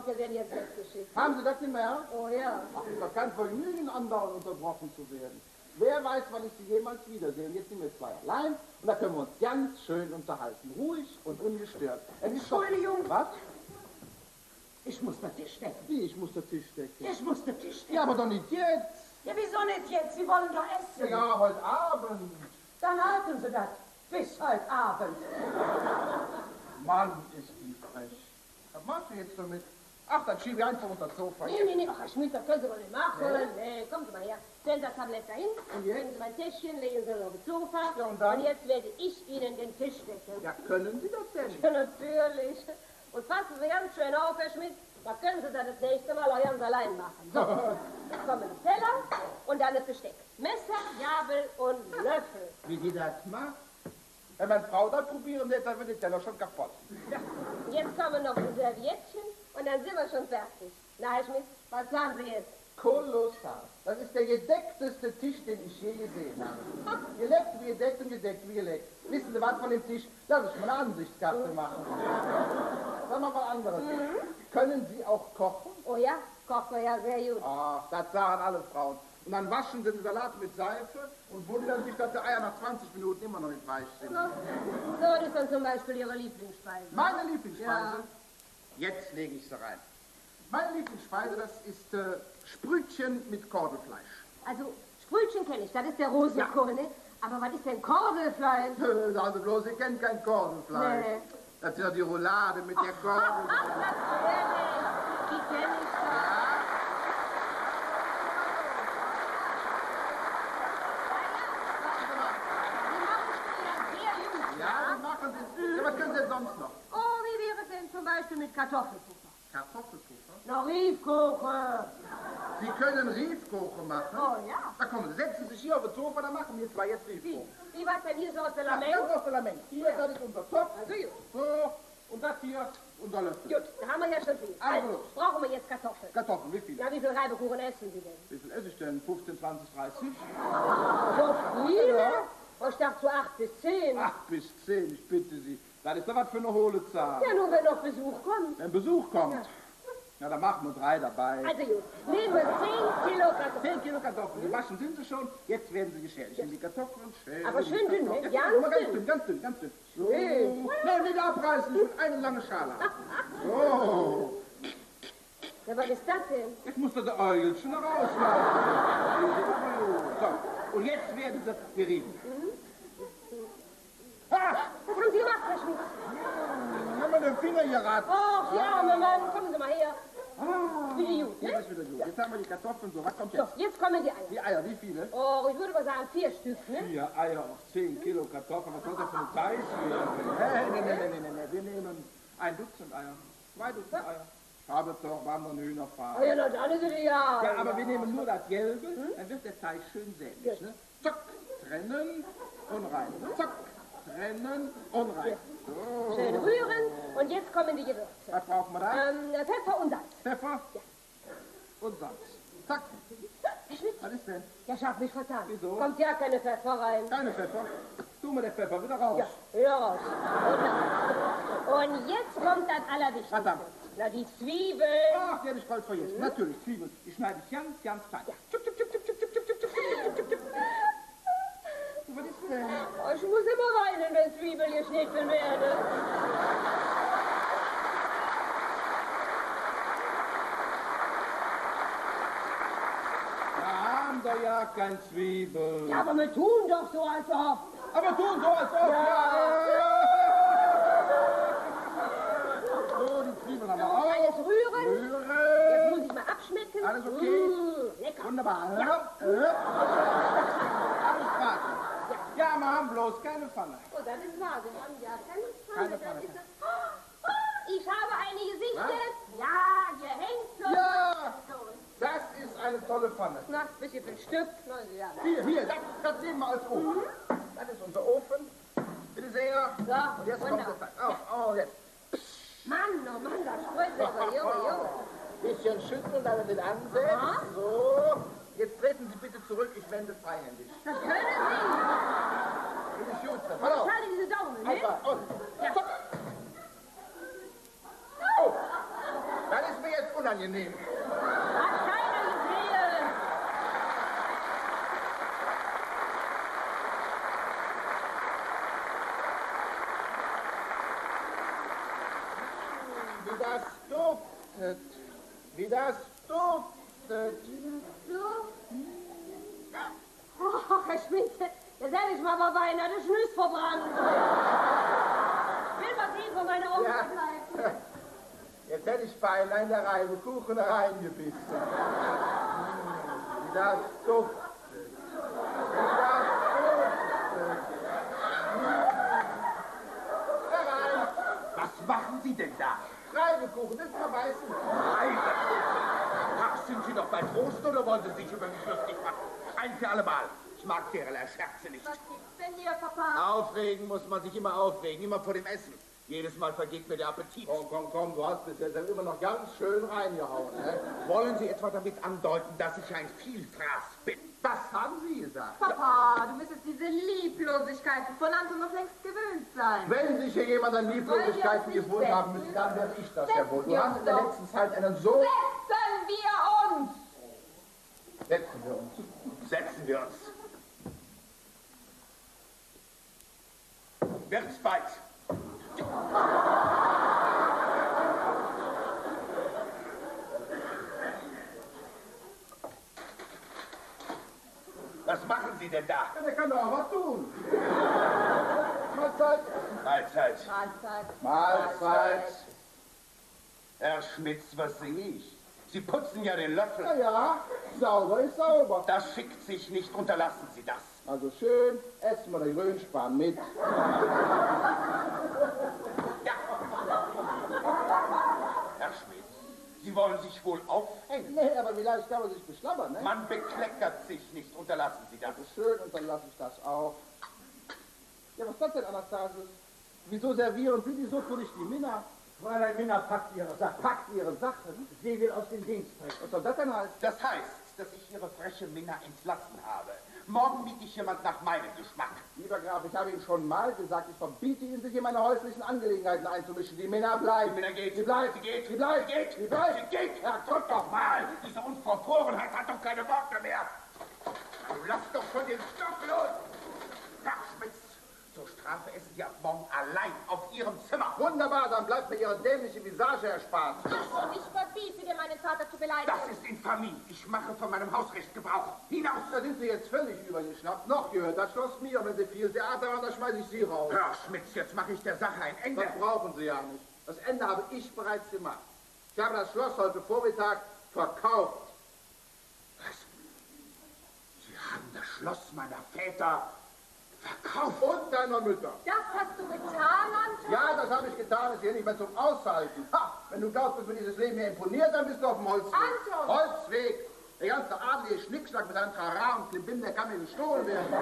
Onkel denn jetzt weggeschickt? Haben Sie das nicht mehr? Oh ja. Ach, ist doch kein Vergnügen, andauernd unterbrochen zu werden. Wer weiß, wann ich Sie jemals wiedersehe. Und jetzt sind wir zwei allein und da können wir uns ganz schön unterhalten. Ruhig und ungestört. Doch- Entschuldigung. Was? Ich muss den Tisch decken. Wie, ich muss den Tisch decken. Ich muss den Tisch decken. Ja, aber doch nicht jetzt. Ja, wieso nicht jetzt? Sie wollen doch essen. Ja, heute Abend. Dann halten Sie das. Bis heute Abend. Mann, ist die frech. Was machst du jetzt damit? Ach, dann schiebe ich einfach unter das Sofa. Nee, nee, nee, ach, Herr Schmidt, das können Sie doch nicht machen. Nee, kommen Sie mal her. Stellen Sie das Tablett dahin, Und jetzt? nehmen Sie mein Täschchen, legen Sie es auf das Sofa. Ja, und dann? jetzt werde ich Ihnen den Tisch decken. Ja, können Sie das denn? Ja, natürlich. Und passen Sie ganz schön auf, Herr Schmidt, da können Sie das das nächste Mal auch ganz allein machen. So, jetzt kommen die Teller und dann das Besteck. Messer, Gabel und Löffel. Wie die das macht? Wenn meine Frau das probieren lässt, dann wird der Teller schon kaputt. Und jetzt kommen noch die Serviettchen und dann sind wir schon fertig. Na, Herr Schmidt, was sagen Sie jetzt? Kolossal. Das ist der gedeckteste Tisch, den ich je gesehen habe. Geleckt wie gedeckt und gedeckt wie geleckt. Wissen Sie was von dem Tisch? Lass ich mal eine Ansichtskarte machen. Dann noch was anderes. Können Sie auch kochen? Oh ja, kocht man ja sehr gut. Ach, das sagen alle Frauen. Und dann waschen sie den Salat mit Seife und wundern sich, dass die Eier nach 20 Minuten immer noch nicht weich sind. So, was ist dann zum Beispiel Ihre Lieblingsspeise? Meine Lieblingsspeise, Ja. Jetzt lege ich sie rein. Meine Lieblingsspeise, das ist äh, Sprütchen mit Kordelfleisch. Also, Sprütchen kenne ich, das ist der Rosenkohl, ne? Aber was ist denn Kordelfleisch? Also bloß, ihr kennt kein Kornfleisch. Nee. Das ist ja die Roulade mit der Kordel. Die kenne ich doch. Ja, die machen sie. Ja, was können sie denn sonst noch? Oh, wie wäre es denn zum Beispiel mit Kartoffelpuffer? Kartoffelpuffer? Na, Riefkuchen. Sie können Riefkuchen machen. Oh, ja. Na kommen Sie, setzen Sie sich hier auf das Sofa, dann machen wir zwei jetzt Wie? Riefkuchen. Wie was denn hier so aus der Ja, Lameng? ganz aus der Lameng. Hier, das ist unser Topf. Also gut. So, und das hier, unser Löffel. Gut, da haben wir ja schon viel. Also. Also, brauchen wir jetzt Kartoffeln. Kartoffeln, wie viel? Ja, wie viel Reibekuchen essen Sie denn? Wie viel esse ich denn? 15, 20, 30? So viele? Oh, ich dachte so acht bis zehn. 8 bis 10, ich bitte Sie. Das ist doch was für eine hohle Zahl. Ja, nur wenn noch Besuch kommt. Wenn Besuch kommt. Ja, dann machen wir drei dabei. Also gut, nehmen wir zehn Kilo Kartoffeln. 10 Kilo Kartoffeln. Gewaschen sind sie schon. Jetzt werden sie geschält. Ich nehme die Kartoffeln, schäle Aber schön dünn, ne? Ja, Ganz dünn. ganz dünn, ganz dünn. So. Schön. Nee, wieder abreißen. Ich will eine lange Schale haben. So. Ja, was ist das denn? Jetzt muss das Äugelchen noch rauslassen. So. Und jetzt werden sie gerieben. Ha! Was haben Sie gemacht, Herr Schmidt? Haben wir den Finger geratzt. Oh, ja, arme Mann, kommen Sie mal her. Ah, Wie gut, Jetzt ne? ist wieder gut. Jetzt haben wir die Kartoffeln. So, was kommt So, jetzt? jetzt kommen die Eier. Die Eier, wie viele? Oh, ich würde mal sagen vier Stück, ne? Vier Eier auf 10 Kilo Kartoffeln. Was soll das für eine Zeit hier? Nee, nee, nee, nee, nee. Wir nehmen ein Dutzend Eier. Zwei Dutzend Eier. Habe doch wandern Hühner Oh fahren. ja, na, dann ist es ja. Ja, aber wir nehmen nur das Gelbe, dann wird der Teig schön sämig. Ne? Zack, trennen und rein. Zack, trennen und rein. Schön rühren und jetzt kommen die Gewürze. Was brauchen wir da? Ähm, Pfeffer und Salz. Pfeffer und Salz. Zack. Herr Schmidt, Was ist denn? ja, ich hab mich vertan. Wieso? Kommt ja keine Pfeffer rein. Keine Pfeffer. Tu mir den Pfeffer wieder raus. Ja, wieder raus. Und, und jetzt kommt das Was Allerwichtigste. dann? Na, die Zwiebel. Ach, die habe ich bald vergessen. Natürlich, Zwiebeln. Die schneide ich ganz, ganz klein. Tschüpp, tschüpp, tschüpp, tschüpp, Oh, ich muss immer weinen, wenn Zwiebeln geschnitten werden. Wir haben doch ja kein Zwiebel. Ja, aber wir tun doch so, als ob. Aber tun so, als ob. Ja. So, die Zwiebeln haben wir auch. alles rühren. Rühren. Jetzt muss ich mal abschmecken. Alles okay? Mmh, lecker. Wunderbar. Ja. Ja. Ja, wir haben bloß keine Pfanne. Oh, das ist wahr. Sie haben ja keine Pfanne. Keine Das Pfanne. das. Oh, oh, ich habe eine gesichtet. Ja, gehängt. So. Ja, das ist eine tolle Pfanne. Na, wie viel Stück? Na, ja. Hier, hier, das, das nehmen wir als Ofen. Das ist unser Ofen. Bitte sehr. So, Und jetzt kommt wunderbar. der Teig. Auf, oh, jetzt. Mann, oh Mann, das freut sich aber, Junge, Junge. Bisschen schütteln, damit es ansetzt. So. Jetzt treten Sie bitte zurück, ich wende freihändig. Das können Sie. Bitte schützen. Ich Hallo. halte diese Daumen, ne? Einfach. Und. Stopp. Oh. Das ist mir jetzt unangenehm. Hat keiner gesehen. Wie das duftet. Wie das duftet. Herr Schminze, jetzt hätte ich mal bei Wein, hat verbrannt. Will mal sehen, wo meine Augen ja. Jetzt hätte ich Beilein der reife Kuchen reingebissen. das duftet. Das duftet. Was machen Sie denn da? Reibekuchen, das ist verbeißen. Reibekuchen. Sind Sie doch bei Trost oder wollen Sie sich über mich lustig machen? Ein für alle Mal. Ich mag derlei Scherze nicht. Was gibt's denn hier, Papa? Aufregen muss man sich immer aufregen, immer vor dem Essen. Jedes Mal vergeht mir der Appetit. Komm, komm, komm, du hast bis jetzt immer noch ganz schön reingehauen. Ne? Wollen Sie etwa damit andeuten, dass ich ein Vielfraß bin? Das haben Sie gesagt. Papa, du müsstest diese Lieblosigkeiten von Anton noch längst gewöhnt sein. Wenn sich hier jemand an Lieblosigkeiten nicht haben müsste, dann werde ich das ja wohl. Du hast in der letzten Zeit einen so... Setzen wir uns! Setzen wir uns. Setzen wir uns. Wird's bald. Was machen Sie denn da? Ja, der kann doch auch was tun. Mahlzeit. Mahlzeit. Mahlzeit. Mahlzeit. Herr Schmitz, was sehe ich? Sie putzen ja den Löffel. Ja, ja, sauber ist sauber. Das schickt sich nicht, unterlassen Sie das. Also schön, essen wir den Grünspan mit. Herr Schmitz, Sie wollen sich wohl aufhängen. Nee, aber wie leicht kann man sich beschlabbern, ne? Man bekleckert sich nicht, unterlassen Sie das. Also schön, und dann lasse ich das auch. Ja, was das denn, Anastasius? Wieso servieren Sie die so für nicht die Minna? Fräulein Minna packt ihre Sache. Packt Ihre Sachen. Sie will aus dem Dienst treten. Was soll das denn heißen? Das heißt, dass ich Ihre freche Minna entlassen habe. Morgen biete ich jemand nach meinem Geschmack. Lieber Graf, ich habe Ihnen schon mal gesagt, ich verbiete Ihnen, sich in meine häuslichen Angelegenheiten einzumischen. Die Minna bleibt. Die Minna geht. Sie bleibt. Sie geht. Sie bleibt. Sie geht. Sie bleibt. Sie geht. Herrgott doch mal. Diese Unverfrorenheit hat doch keine Worte mehr. Lass doch schon den Stock los. Strafe essen Sie ab morgen allein auf Ihrem Zimmer. Wunderbar, dann bleibt mir Ihre dämliche Visage erspart. Und ich verbiete dir, meinen Vater zu beleidigen. Das ist Infamie. Ich mache von meinem Hausrecht Gebrauch. Hinaus. Da sind Sie jetzt völlig übergeschnappt. Noch gehört das Schloss mir. Und wenn Sie viel Theater haben, dann schmeiße ich Sie raus. Herr Schmitz, jetzt mache ich der Sache ein Ende. Das brauchen Sie ja nicht. Das Ende habe ich bereits gemacht. Ich habe das Schloss heute Vormittag verkauft. Sie haben das Schloss meiner Väter verkauft. Und deiner Mütter. Das hast du getan, Anton? Ja, das habe ich getan. Ist hier nicht mehr zum Aushalten. Ha, wenn du glaubst, dass mir dieses Leben hier imponiert, dann bist du auf dem Holzweg. Anton! Holzweg! Der ganze adelige Schnickschnack mit seinem Trara und Klimbim, der kann mir gestohlen werden.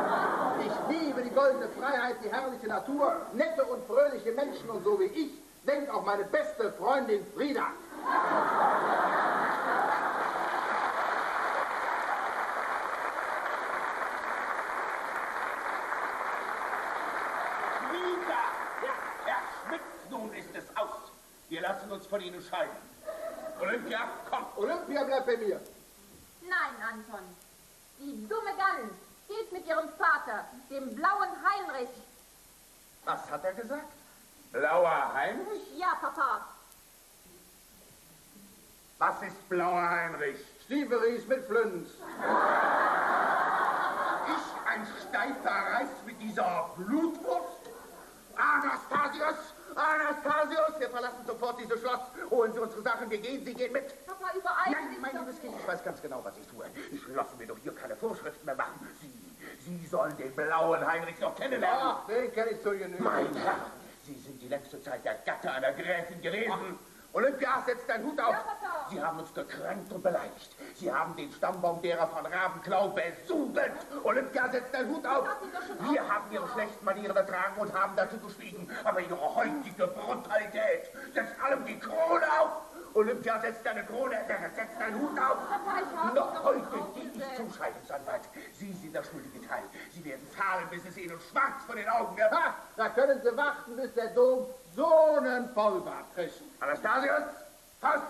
Ich liebe die goldene Freiheit, die herrliche Natur, nette und fröhliche Menschen und so wie ich, denkt auch meine beste Freundin. Frieda! Ja, Herr Schmitz, nun ist es aus. Wir lassen uns von Ihnen scheiden. Olympia, komm. Olympia bleibt bei mir. Nein, Anton. Die dumme Gans geht mit ihrem Vater, dem blauen Heinrich. Was hat er gesagt? Blauer Heinrich? Ja, Papa. Was ist Blauer Heinrich? Stiefelries mit Flünz. Ich, ein steifer Reis mit dieser Blutwurst? Anastasius! Wir verlassen sofort dieses Schloss. Holen Sie unsere Sachen, wir gehen, Sie gehen mit. Papa, überall. Nein, mein liebes Kind, ich weiß ganz genau, was ich tue. Ich lasse mir doch hier keine Vorschriften mehr machen. Sie, Sie sollen den blauen Heinrich noch kennenlernen. Ach, den kenne ich zu Genüge. Mein Herr, Sie sind die längste Zeit der Gatte einer Gräfin gewesen. Olympia, setzt deinen Hut auf. Ja. Sie haben uns gekränkt und beleidigt. Sie haben den Stammbaum derer von Ravenklau besudelt. Olympia, setzt deinen Hut auf. Wir haben ihre schlechten Manieren ertragen und haben dazu geschwiegen. Aber ihre heutige Brutalität setzt allem die Krone auf. Olympia, setzt deine Krone, setzt deinen Hut auf. Papa, ich habe Noch doch heute nicht gehe ich gesetzt. zum Scheidungsanwalt. Sie sind der schuldige Teil. Sie werden zahlen, bis es Ihnen schwarz vor den Augen wird. Ha, da können Sie warten, bis der Dom so einen Vollbart kriegt. Anastasius, Faust.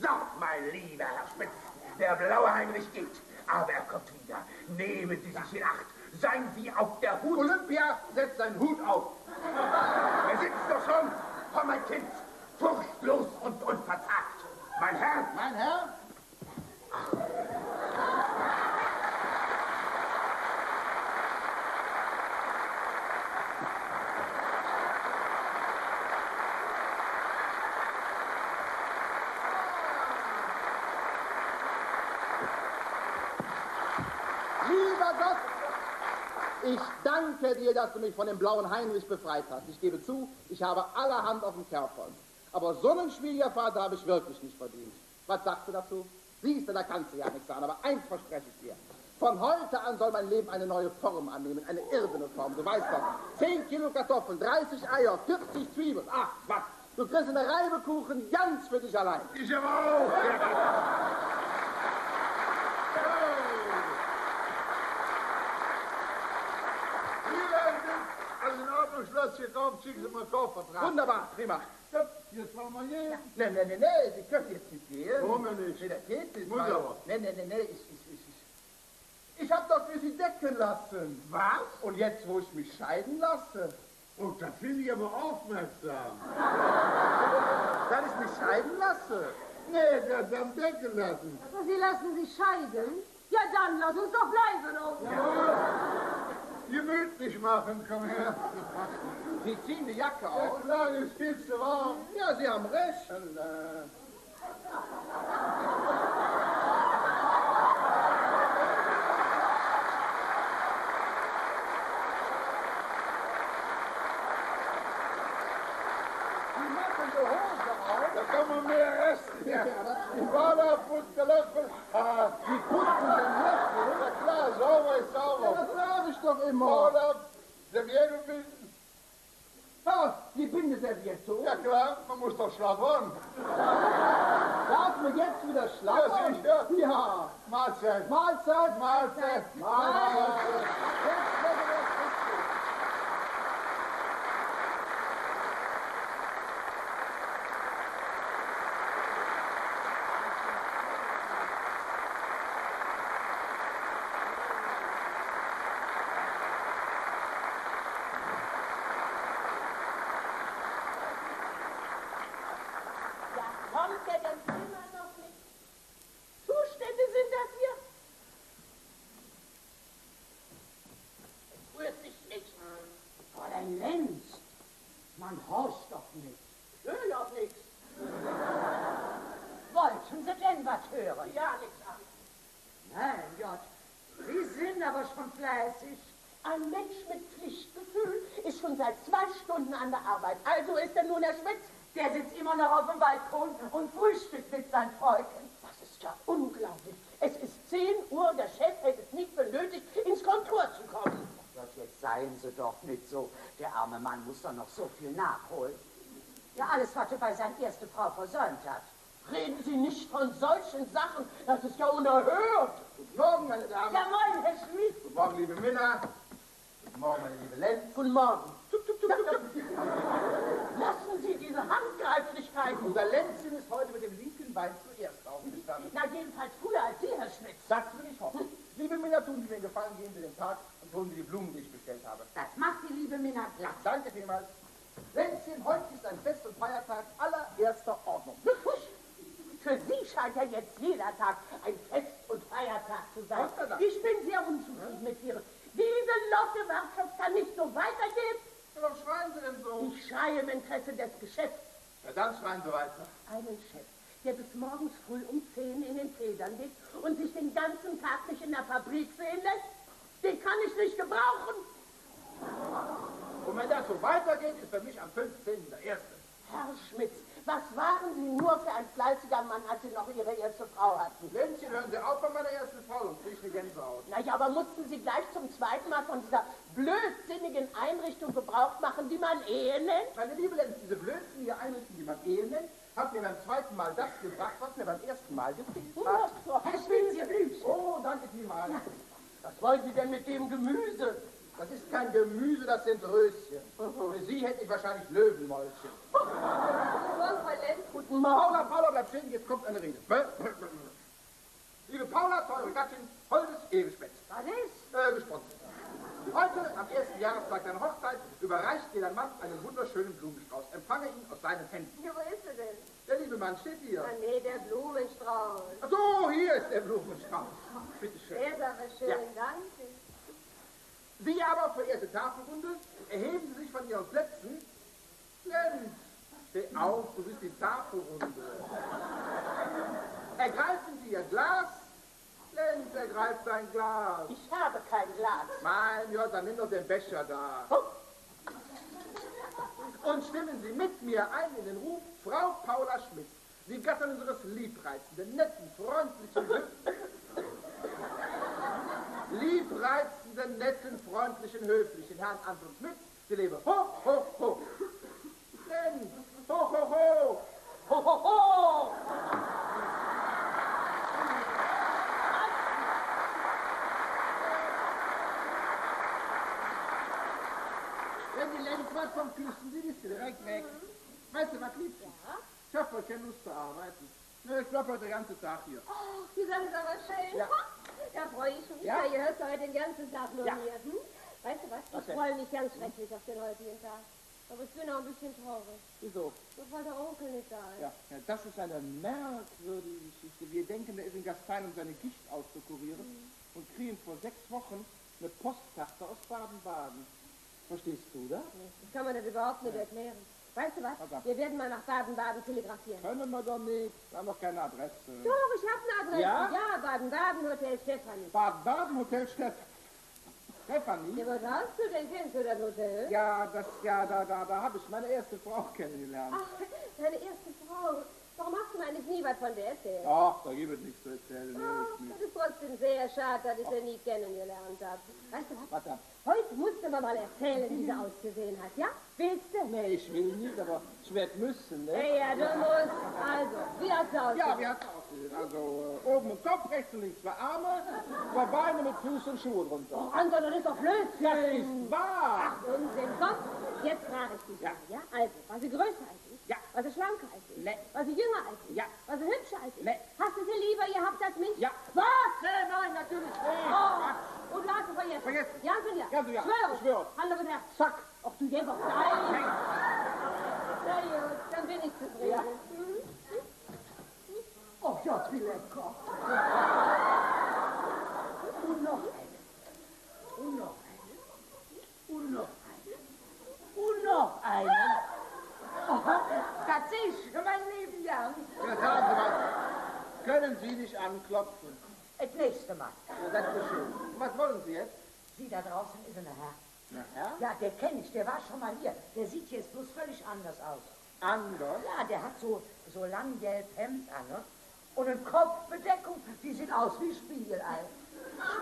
So, mein lieber Herr Spitz, der blaue Heinrich geht, aber er kommt wieder. Nehmen Sie sich in Acht. Seien Sie auf der Hut. Olympia setzt seinen Hut auf. Er sitzt doch schon. Komm, mein Kind, furchtlos und unverzagt. Mein Herr, Mein Herr? Lieber Gott, ich danke dir, dass du mich von dem blauen Heinrich befreit hast. Ich gebe zu, ich habe allerhand auf dem Kerbholz. Aber so einen Schwiegervater habe ich wirklich nicht verdient. Was sagst du dazu? Siehst du, da kannst du ja nichts sagen, aber eins verspreche ich dir. Von heute an soll mein Leben eine neue Form annehmen, eine irdene Form. Du weißt doch, 10 Kilo Kartoffeln, 30 Eier, 40 Zwiebeln. Ach, was? Du kriegst eine Reibe Kuchen ganz für dich allein. ich aber auch. Hier alles in Ordnung, Schloss gekauft, schicken Sie mal Kaufvertrag. Wunderbar, prima. Jetzt wollen wir gehen. Nee, nee, nee, nee, Sie können jetzt nicht gehen. Warum nicht? Nee, das geht nicht. Muss aber. Nee, nee, nee, nee, ich, ich, ich, ich. Ich hab doch für Sie decken lassen. Was? Und jetzt, wo ich mich scheiden lasse, Oh, da finde ich aber aufmerksam. dass ich mich scheiden lasse. Nee, hat am decken lassen. Sie lassen sich scheiden? Ja, dann lass uns doch bleiben, Onkel. Gemütlich machen, komm her. Sie ziehen die Jacke Ja, aus. klar, ist viel zu warm. Ja, Sie haben recht. Und, äh, Sie machen die Hose auf. da kann man mehr essen. Ja. Die Bader putzt der Löffel. Ah, Sie putzen den Löffel. na klar, sauber ist Ja, sauber. das sage ich doch immer. Bader, Serviette binden. Ja, die Bindeserviette. Ja klar, doch schlafen. Darf man jetzt wieder Ja, schlafen? sicher. Ja. Mahlzeit. Mahlzeit. Mahlzeit. Mahlzeit. Jetzt wird es richtig. Ja, kommt der denn immer noch nicht? Zustände sind das hier? Es rührt sich nicht. Fräulein Lenz, man horcht doch nicht. Ich will auch nichts. Wollten Sie denn was hören? Ja, nichts an. Mein Gott, Sie sind aber schon fleißig. Ein Mensch mit Pflichtgefühl ist schon seit zwei Stunden an der Arbeit. Also ist er nun Herr Schmitz. Der sitzt immer noch auf dem Balkon und frühstückt mit seinen Freunden. Das ist ja unglaublich. Es ist 10 Uhr, der Chef hätte es nicht für nötig, ins Kontor zu kommen. Gott, jetzt seien Sie doch nicht so. Der arme Mann muss doch noch so viel nachholen. Ja, alles, was er bei seiner ersten Frau versäumt hat. Reden Sie nicht von solchen Sachen, das ist ja unerhört. Guten Morgen, meine Damen. Ja, moin, Herr Schmidt. Guten Morgen, liebe Männer. Guten Morgen, meine liebe Lenz. Guten Morgen. Lassen Sie diese Handgreiflichkeiten. Unser Lenzchen ist heute mit dem linken Bein zuerst aufgestanden. Na, jedenfalls früher als Sie, Herr Schmidt. Das will ich hoffen. Liebe Männer, tun Sie mir einen Gefallen, gehen Sie den Park und holen Sie die Blumen, die ich bestellt habe. Das macht die liebe Minna glatt. Danke vielmals. Lenzchen, heute ist ein Fest- und Feiertag allererster Ordnung. Für Sie scheint ja jetzt jeder Tag ein Fest- und Feiertag zu sein. Ich bin sehr unzufrieden mit Ihrer. Diese Lotte-Wirtschaft kann nicht so weitergehen. Warum schreien Sie denn so? Ich schreie im Interesse des Geschäfts. Ja, dann schreien Sie weiter. Einen Chef, der bis morgens früh um 10 in den Federn liegt und sich den ganzen Tag nicht in der Fabrik sehen lässt, den kann ich nicht gebrauchen. Und wenn das so weitergeht, ist für mich am 15. der erste. Herr Schmitz, was waren Sie nur für ein fleißiger Mann, als Sie noch Ihre erste Frau hatten? Lenzchen, hören Sie auf bei meiner ersten Frau und kriege eine Gänsehaut. Na ja, aber mussten Sie gleich zum zweiten Mal von dieser blödsinnigen Einrichtung Gebrauch machen, die man Ehe nennt? Meine liebe Lenz, diese blödsinnige Einrichtung, die man Ehe nennt, hat mir beim zweiten Mal das gebracht, was mir beim ersten Mal gefehlt hat. Herr Schmitz, Ihr Blümchen. Oh, danke vielmals. Was wollen Sie denn mit dem Gemüse? Das ist kein Gemüse, das sind Röschen. Für Sie hätte ich wahrscheinlich Löwenmäulchen. Guten Morgen. Paula, Paula, bleib stehen, jetzt kommt eine Rede. Liebe Paula, teure Gattin, holdes Ehegespenst. Was ist? Äh, gesponsert. Heute, am ersten Jahrestag deiner Hochzeit, überreicht dir dein Mann einen wunderschönen Blumenstrauß. Empfange ihn aus seinen Händen. Ja, wo ist sie denn? Der liebe Mann steht hier. Ah, nee, der Blumenstrauß. Ach so, hier ist der Blumenstrauß. Bitte schön. Der ist aber schön, Ja. danke. Sie aber, verehrte Tafelrunde, erheben Sie sich von Ihren Plätzen. Lenz, steh auf, du bist die Tafelrunde. Ergreifen Sie Ihr Glas. Lenz, ergreift sein Glas. Ich habe kein Glas. Mein Gott, dann nimm doch den Becher da. Und stimmen Sie mit mir ein in den Ruf Frau Paula Schmidt, die Gattin unseres liebreizenden, netten, freundlichen, hö- liebreizenden, netten, freundlichen, höflichen Herrn Anton Schmidt. Sie lebe ho, ho, ho. Lenz, ho, ho, ho. Ho, ho, ho! Wenn die Lenz was vom Küssen, sie ist direkt weg. Weißt du, was liebst du? Ich hab heute keine Lust zu arbeiten. Ich bleib heute den ganzen Tag hier. Oh, die sind aber schön. Ja. Da freue ich mich. Ja. Ja. Ihr hört heute den ganzen Tag nur Ja. mir. Hm? Weißt du was? Ich freue mich ganz schrecklich auf den heutigen Tag. Aber ich bin auch ein bisschen traurig. Wieso? Nur weil der Onkel nicht da ist. Ja, ja, das ist eine merkwürdige Geschichte. Wir denken, er ist in Gastein, um seine Gicht auszukurieren und kriegen vor sechs Wochen eine Postkarte aus Baden-Baden. Verstehst du das? Das kann man das überhaupt nicht erklären. Weißt du was? Was dann? Wir werden mal nach Baden-Baden telegrafieren. Können wir doch nicht. Wir haben doch keine Adresse. Doch, ich habe eine Adresse. Ja? Ja, Baden-Baden, Hotel Stefanie. Baden-Baden, Hotel Steff. Stefanie? Ja, was hast du denn? Kennst du das Hotel? Ja, das, ja, da, da, da habe ich meine erste Frau kennengelernt. Ach, deine erste Frau. Warum hast du mir eigentlich nie was von der erzählt? Ach, da gibt es nichts zu erzählen. Ach, das ist trotzdem sehr schade, dass ich sie nie kennengelernt habe. Weißt du was? Was dann? Heute musst du mir mal erzählen, wie sie ausgesehen hat, ja? Willst du? Nee, ich will nicht, aber ich werde müssen, ne? Ja, ja, du musst. Also, wie hat sie ausgesehen? Ja, wie hat's ausgesehen? Also, äh, oben im Kopf, rechts und links zwei Arme, zwei Beine mit Fuß und Schuhe drunter. Oh, Anton, das ist doch Blödsinn. Das ist wahr! Unsinn, komm. Jetzt frage ich dich Ja. mal, ja? Also, war sie größer als ich? Ja. War sie schlanker als ich? Nee. War sie jünger als ich? Ja. War sie hübscher als ich? Nee. Hast du sie lieber gehabt als mich? Ja. Was? Nee, nein, natürlich nicht. Oh, und du hast sie vergessen? Vergessen. Ja, Anton, ja. Ja, Anton, ja. Schwöre. Auf das Herz. Zack. Ach, du Jäger. Nein. Na gut, dann bin ich zufrieden. Ja. Mhm. Oh Gott, wie lecker. Und noch eine. Und noch eine. Und noch eine. Und noch eine. Oh, das für mein Leben lang. Ja, sagen Sie mal, können Sie nicht anklopfen? Das nächste Mal. Ja, das ist schön. Was wollen Sie jetzt? Sie da draußen ist ein Herr. Na, Herr? Ja, der kenne ich, der war schon mal hier. Der sieht jetzt bloß völlig anders aus. Anders? Ja, der hat so, so lang gelb Hemd an, ne? Und eine Kopfbedeckung, die sieht aus wie Spiegelei.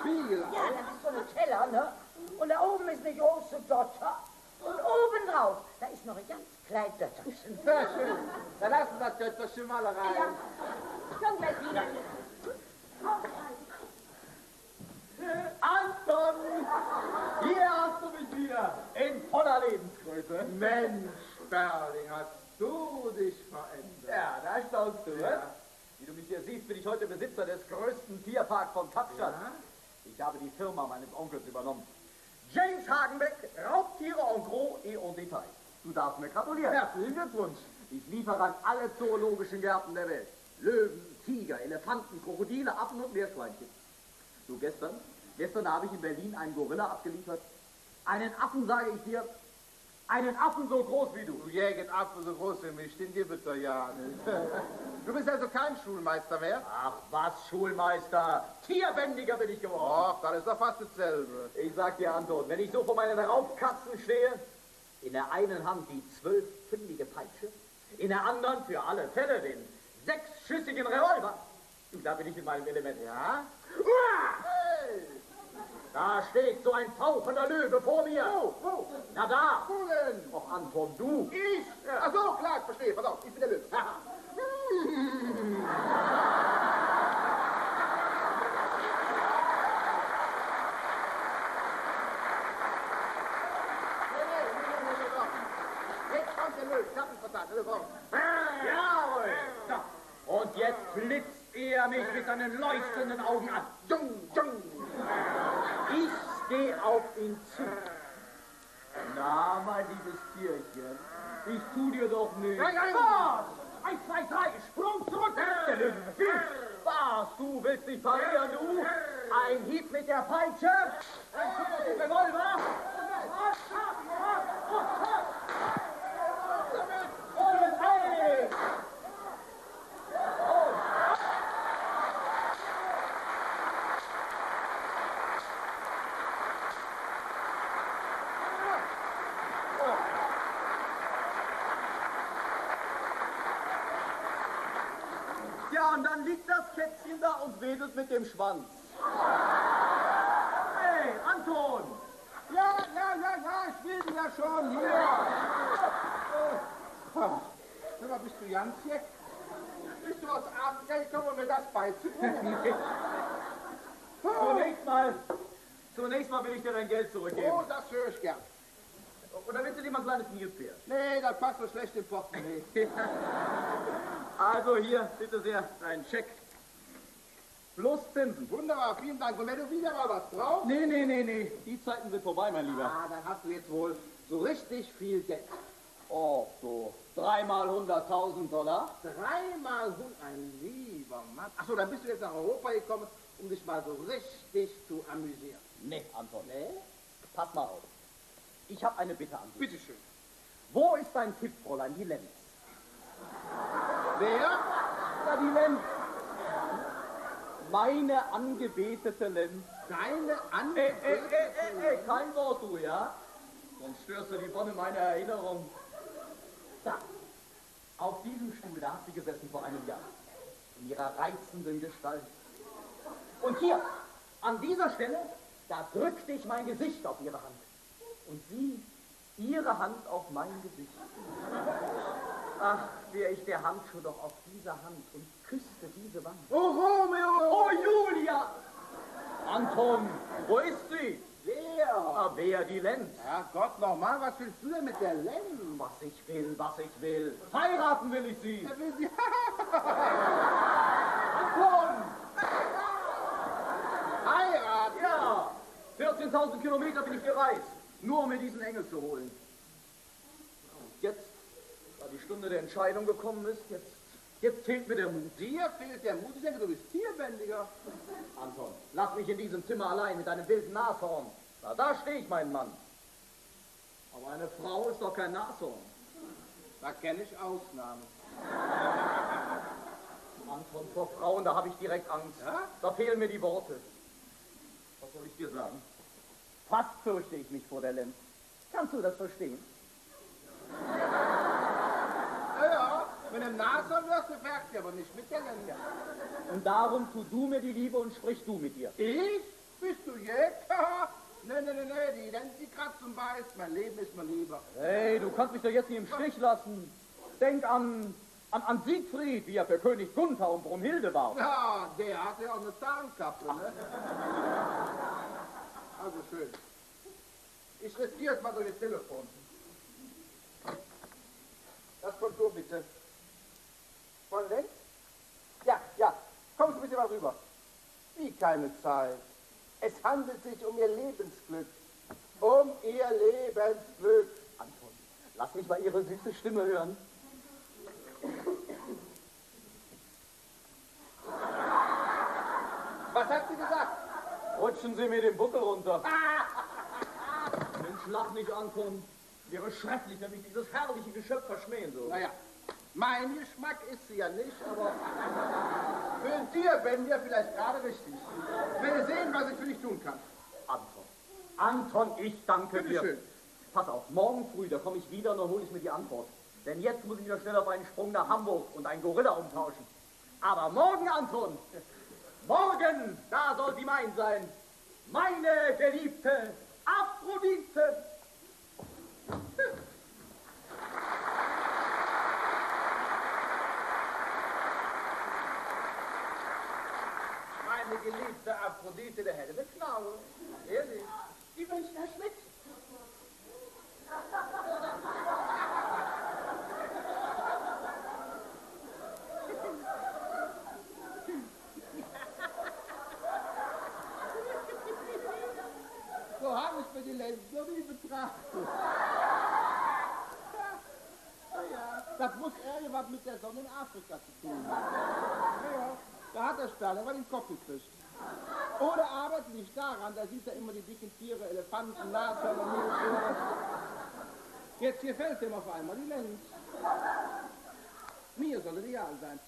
Spiegel. Ja, das ist so eine Teller, ne? Und da oben ist eine große Dotter. Und obendrauf, da ist noch ein ganz kleines Dotterchen. Sehr schön. Dann lassen Sie das Götterchen mal rein. Ja. Komm gleich wieder. Anton! Hier hast du mich wieder! In voller Lebensgröße. Mensch, Sperling, hast du dich verändert. Ja, da staunst du, Ja. was? Wie du mich hier siehst, bin ich heute Besitzer des größten Tierparks von Kapstadt. Ich habe die Firma meines Onkels übernommen. James Hagenbeck, Raubtiere en gros et en Detail. Du darfst mir gratulieren. Herzlichen Glückwunsch. Ich liefere an alle zoologischen Gärten der Welt. Löwen, Tiger, Elefanten, Krokodile, Affen und Meerschweinchen. Du, gestern, gestern habe ich in Berlin einen Gorilla abgeliefert. Einen Affen, sage ich dir, einen Affen so groß wie du. Du jäget Affe so groß wie mich, den gibt es doch ja nicht. Du bist also kein Schulmeister mehr? Ach was, Schulmeister. Tierbändiger bin ich geworden. Och, das ist doch fast dasselbe. Ich sag dir, Anton, wenn ich so vor meinen Raubkatzen stehe, in der einen Hand die zwölfpfündige Peitsche, in der anderen für alle Fälle den sechsschüssigen Revolver. Da bin ich in meinem Element. Ja? Hey! Da steht so ein fauchender Löwe vor mir. Wo? Wo? Na da. Wo denn? Och, Anton, du. Ich? Ach so, klar, ich verstehe. Pass auf, ich bin der Löwe. Nee, nee, nee, nee, nee, nee. Jetzt kommt der Löwe. Ich hab ihn verstanden. Der Löwe, komm. Jawohl. So. Und jetzt blitzt er mich mit seinen leuchtenden Augen an. Jung, jung. Ich gehe auf ihn zu. Na, mein liebes Tierchen, ich tu dir doch nicht. Nein, nein. Was? Eins, zwei, drei, Sprung zurück. Was, du willst dich parieren, du? Ein Hieb mit der Peitsche, ein Schuss auf den Revolver. Und hey! Ja, und dann liegt das Kätzchen da und wedelt mit dem Schwanz. Hey, Anton! Ja, ja, ja, ja, ich will ihn ja schon. Hier. Ah, Sag mal, bist du jetzt? Bist du aus Afrika gekommen, um mir das beizubringen? Zunächst mal, zunächst mal will ich dir dein Geld zurückgeben. Oh, das höre ich gern. Oder willst du dir mal ein kleines Nilpferd? Nee, das passt so schlecht im Portemonnaie. Also hier, bitte sehr, dein Scheck. Plus Zinsen. Wunderbar, vielen Dank. Und wenn du wieder mal was brauchst, Nee, nee, nee, nee, die Zeiten sind vorbei, mein Lieber. ah, dann hast du jetzt wohl so richtig viel Geld. Oh, so dreimal hunderttausend Dollar. Dreimal Hund, ein lieber Mann. Achso, dann bist du jetzt nach Europa gekommen, um dich mal so richtig zu amüsieren. Nee, Anton. Nee? Pass mal auf. Ich habe eine Bitte an dich. Bitteschön. Wo ist dein Tipp, Fräulein, die Lenz? Wer? Ja, die Lenz. Meine angebetete Lenz. Deine Ey, Angebete? ey, ey, ey, ey, kein Wort, du, ja? Sonst störst du die Bonne meiner Erinnerung. Da, auf diesem Stuhl, da hat sie gesessen vor einem Jahr. In ihrer reizenden Gestalt. Und hier, an dieser Stelle, da drückte ich mein Gesicht auf ihre Hand. Und sie, ihre Hand auf mein Gesicht. Ach, wäre ich der Handschuh doch auf dieser Hand und küsste diese Wand. Oh, Romeo! Oh, Julia! Anton, wo ist sie? Wer? Ah, wer die Lenz? Ja, Gott, nochmal, was willst du denn mit der Lenz? Was ich will, was ich will. Heiraten will ich sie. Er will sie Anton! heiraten. Ja! 14.000 Kilometer bin ich gereist, nur um mir diesen Engel zu holen. Und jetzt, da die Stunde der Entscheidung gekommen ist, jetzt, jetzt fehlt mir der Mut. Dir fehlt der Mut. Ich denke, du bist tierbändiger. Anton, lass mich in diesem Zimmer allein mit deinem wilden Nashorn. Na, da stehe ich, mein Mann. Aber eine Frau ist doch kein Nashorn. Da kenne ich Ausnahmen. Anton, vor Frauen, da habe ich direkt Angst. Ja? Da fehlen mir die Worte. Was soll ich dir sagen? Fast fürchte ich mich vor der Lenz. Kannst du das verstehen? Ja, ja, mit dem Nashorn wirst du fertig, aber nicht mit der Lenz. Und darum tu du mir die Liebe und sprich du mit ihr. Ich? Bist du Jäger? Nee, nee, nee, nee, die Lenz, die kratzt und beißt. Mein Leben ist mir lieber. Hey, du kannst mich doch jetzt nicht im Stich lassen. Denk an, an, an Siegfried, wie er für König Gunther und Brunhilde war. Ja, der hat ja auch eine Zahnkappe, ne? Also schön. Ich riskiere es mal durch das Telefon. Das Kontor bitte. Von Lenz? Ja, ja. Kommen Sie bitte mal rüber. Wie keine Zeit. Es handelt sich um Ihr Lebensglück. Um Ihr Lebensglück. Anton, lass mich mal ihre süße Stimme hören. Was hat sie gesagt? Rutschen Sie mir den Buckel runter. Mensch, lach nicht, Anton. Wäre schrecklich, wenn mich dieses herrliche Geschöpf verschmähen würde. Naja, mein Geschmack ist sie ja nicht, aber für ein Tierbändiger vielleicht gerade richtig. Ich will sehen, was ich für dich tun kann. Anton. Anton, ich danke Bitte dir. schön. Pass auf, morgen früh, da komme ich wieder und dann hole ich mir die Antwort. Denn jetzt muss ich wieder schnell auf einen Sprung nach Hamburg und einen Gorilla umtauschen. Aber morgen, Anton, morgen, da soll sie mein sein. Meine geliebte Aphrodite. Meine geliebte Aphrodite, der hätte beknallt. Ehrlich. Übrigens, Herr Schmidt, So habe ich mir die Lenz noch nie betrachtet. Naja, das muss irgendwas mit der Sonne in Afrika zu tun haben. Naja, da hat der Stahl aber den Kopf gekriegt. Oder aber es liegt daran, da sieht er immer die dicken Tiere, Elefanten, Nashörner, Nilpferde. Jetzt hier fällt ihm auf einmal die Lenz. Mir soll es egal sein.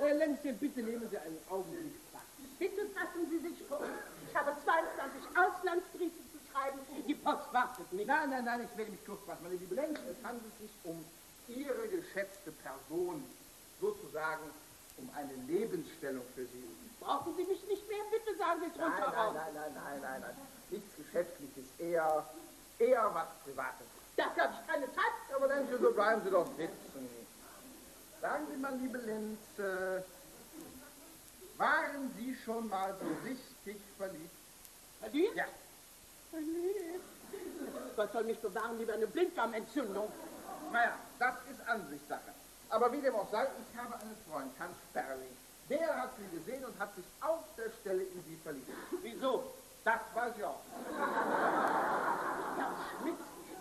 Äh, Lenzchen, bitte nehmen Sie einen Augenblick Platz. bitte fassen Sie sich vor. Ich habe 22 Auslandsbriefe zu schreiben. Die Post wartet nicht. Nein, nein, nein, ich werde mich kurz fassen. Meine liebe Lenz, es handelt sich um Ihre geschätzte Person, sozusagen um eine Lebensstellung für Sie. Brauchen Sie mich nicht mehr? Bitte sagen Sie es Nein, runter nein, nein, nein, nein, nein, nein. Nichts Geschäftliches, eher, eher was Privates. Dafür habe ich keine Zeit. Aber Lenz, so bleiben Sie doch sitzen. Sagen Sie mal, liebe Lenz, äh, waren Sie schon mal so richtig verliebt? Verliebt? Ja. Verliebt? Gott soll mich bewahren, lieber eine Blinddarmentzündung. Naja, das ist Ansichtssache. Aber wie dem auch sei, ich habe einen Freund, Hans Sperling. Der hat sie gesehen und hat sich auf der Stelle in sie verliebt. Wieso? Das weiß ich auch. Herr Schmidt,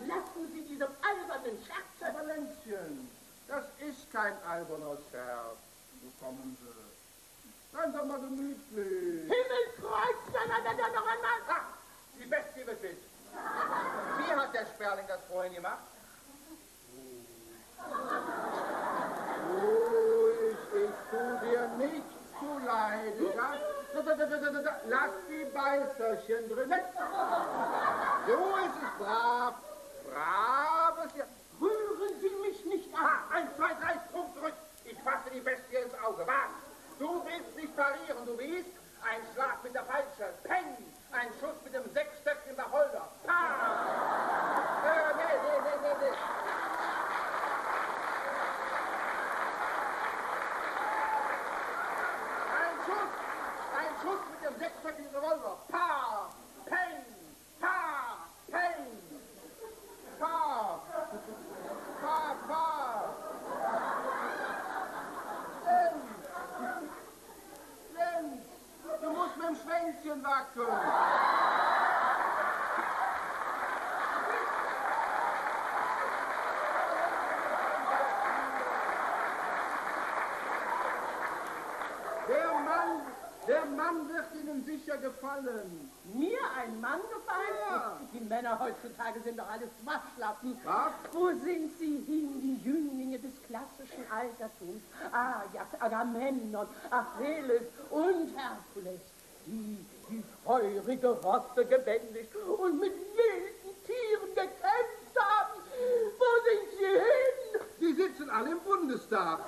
lassen Sie diesem albernen Scherze. Aber Lenzchen, das ist kein alberner Scherz. So kommen Sie. Seien Sie mal gemütlich. Himmelskreuz, dann hat er noch einmal. Ah, die Bestie wird wild. Wie hat der Sperling das vorhin gemacht? Ruhig, da. Lass die Beißerchen drinnen. So ist es brav. Braves ja. Rühren Sie mich nicht an. Ah, ein, zwei, drei, Sprung zurück. Ich fasse die Bestie ins Auge. Was? Du willst nicht parieren, du willst? Ein Schlag mit der Peitsche. Peng! Ein Schuss mit dem sechsstöckigen Wacholder. Pah! Äh, nee, nee, nee, nee, nee. Ein Schuss! Ein Schuss mit dem sechsstöckigen Revolver. Pah! Peng! Pah! Peng! Pah! Pah! Pah! Lenz! Lenz! Du wackeln! Der Mann, der Mann wird Ihnen sicher gefallen. Mir ein Mann gefallen? Ja. Die Männer heutzutage sind doch alles Waschlappen. Was? Wo sind sie hin, die Jünglinge des klassischen Altertums? Ajax, Agamemnon, Achilles und Herkules. Die, die feurige Rosse gebändigt und mit wilden Tieren gekämpft haben. Wo sind sie hin? Die sitzen alle im Bundestag.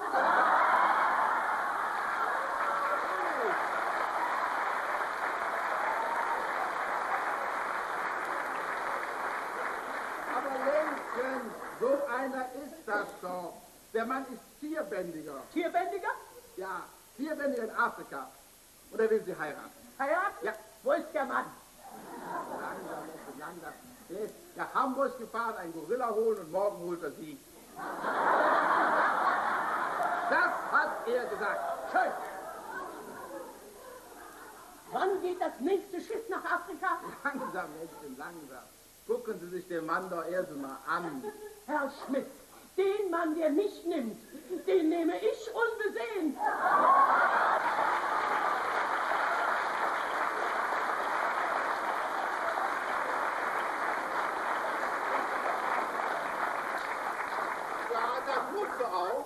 So einer ist das doch. Der Mann ist Tierbändiger. Tierbändiger? Ja, Tierbändiger in Afrika. Und er will sie heiraten. Heiraten? Ja. Wo ist der Mann? Langsam, langsam. Der ist nach Hamburg gefahren, einen Gorilla holen und morgen holt er sie. Das hat er gesagt. Schön. Wann geht das nächste Schiff nach Afrika? Langsam, Lenzen, langsam. Gucken Sie sich den Mann doch erst mal an. Herr Schmidt, den Mann, der mich nimmt, den nehme ich unbesehen. Ja, das muss er auch.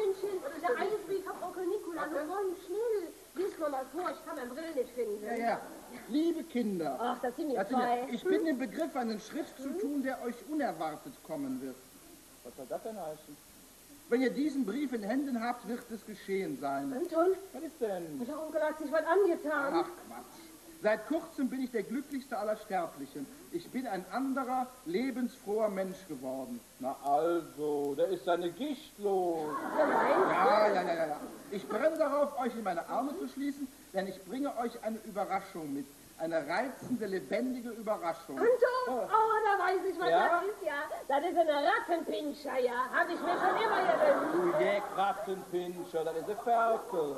Hänschen, der Eisbrief von Onkel Nikola, nur komm, schnell. Lies nur mal vor, ich kann meine Brille nicht finden. Ja, ja. Liebe Kinder, Ach, das sind ja zwei. ich bin im Begriff, einen Schritt zu tun, der euch unerwartet kommen wird. Was soll das denn heißen? Wenn ihr diesen Brief in Händen habt, wird es geschehen sein. Anton, Was ist denn? der Onkel hat sich was angetan. Ach, Quatsch. Seit kurzem bin ich der glücklichste aller Sterblichen. Ich bin ein anderer, lebensfroher Mensch geworden. Na also, da ist seine Gicht los. Ja, ja, ja, ja, ja. Ich brenne darauf, euch in meine Arme zu schließen, denn ich bringe euch eine Überraschung mit. Eine reizende, lebendige Überraschung. Anton, oh, da weiß ich, was Ja? das ist, ja. Das ist eine Rattenpinscher, ja. Hab ich mir schon immer gewünscht. Du Jägrattenpinscher, das ist ein Ferkel.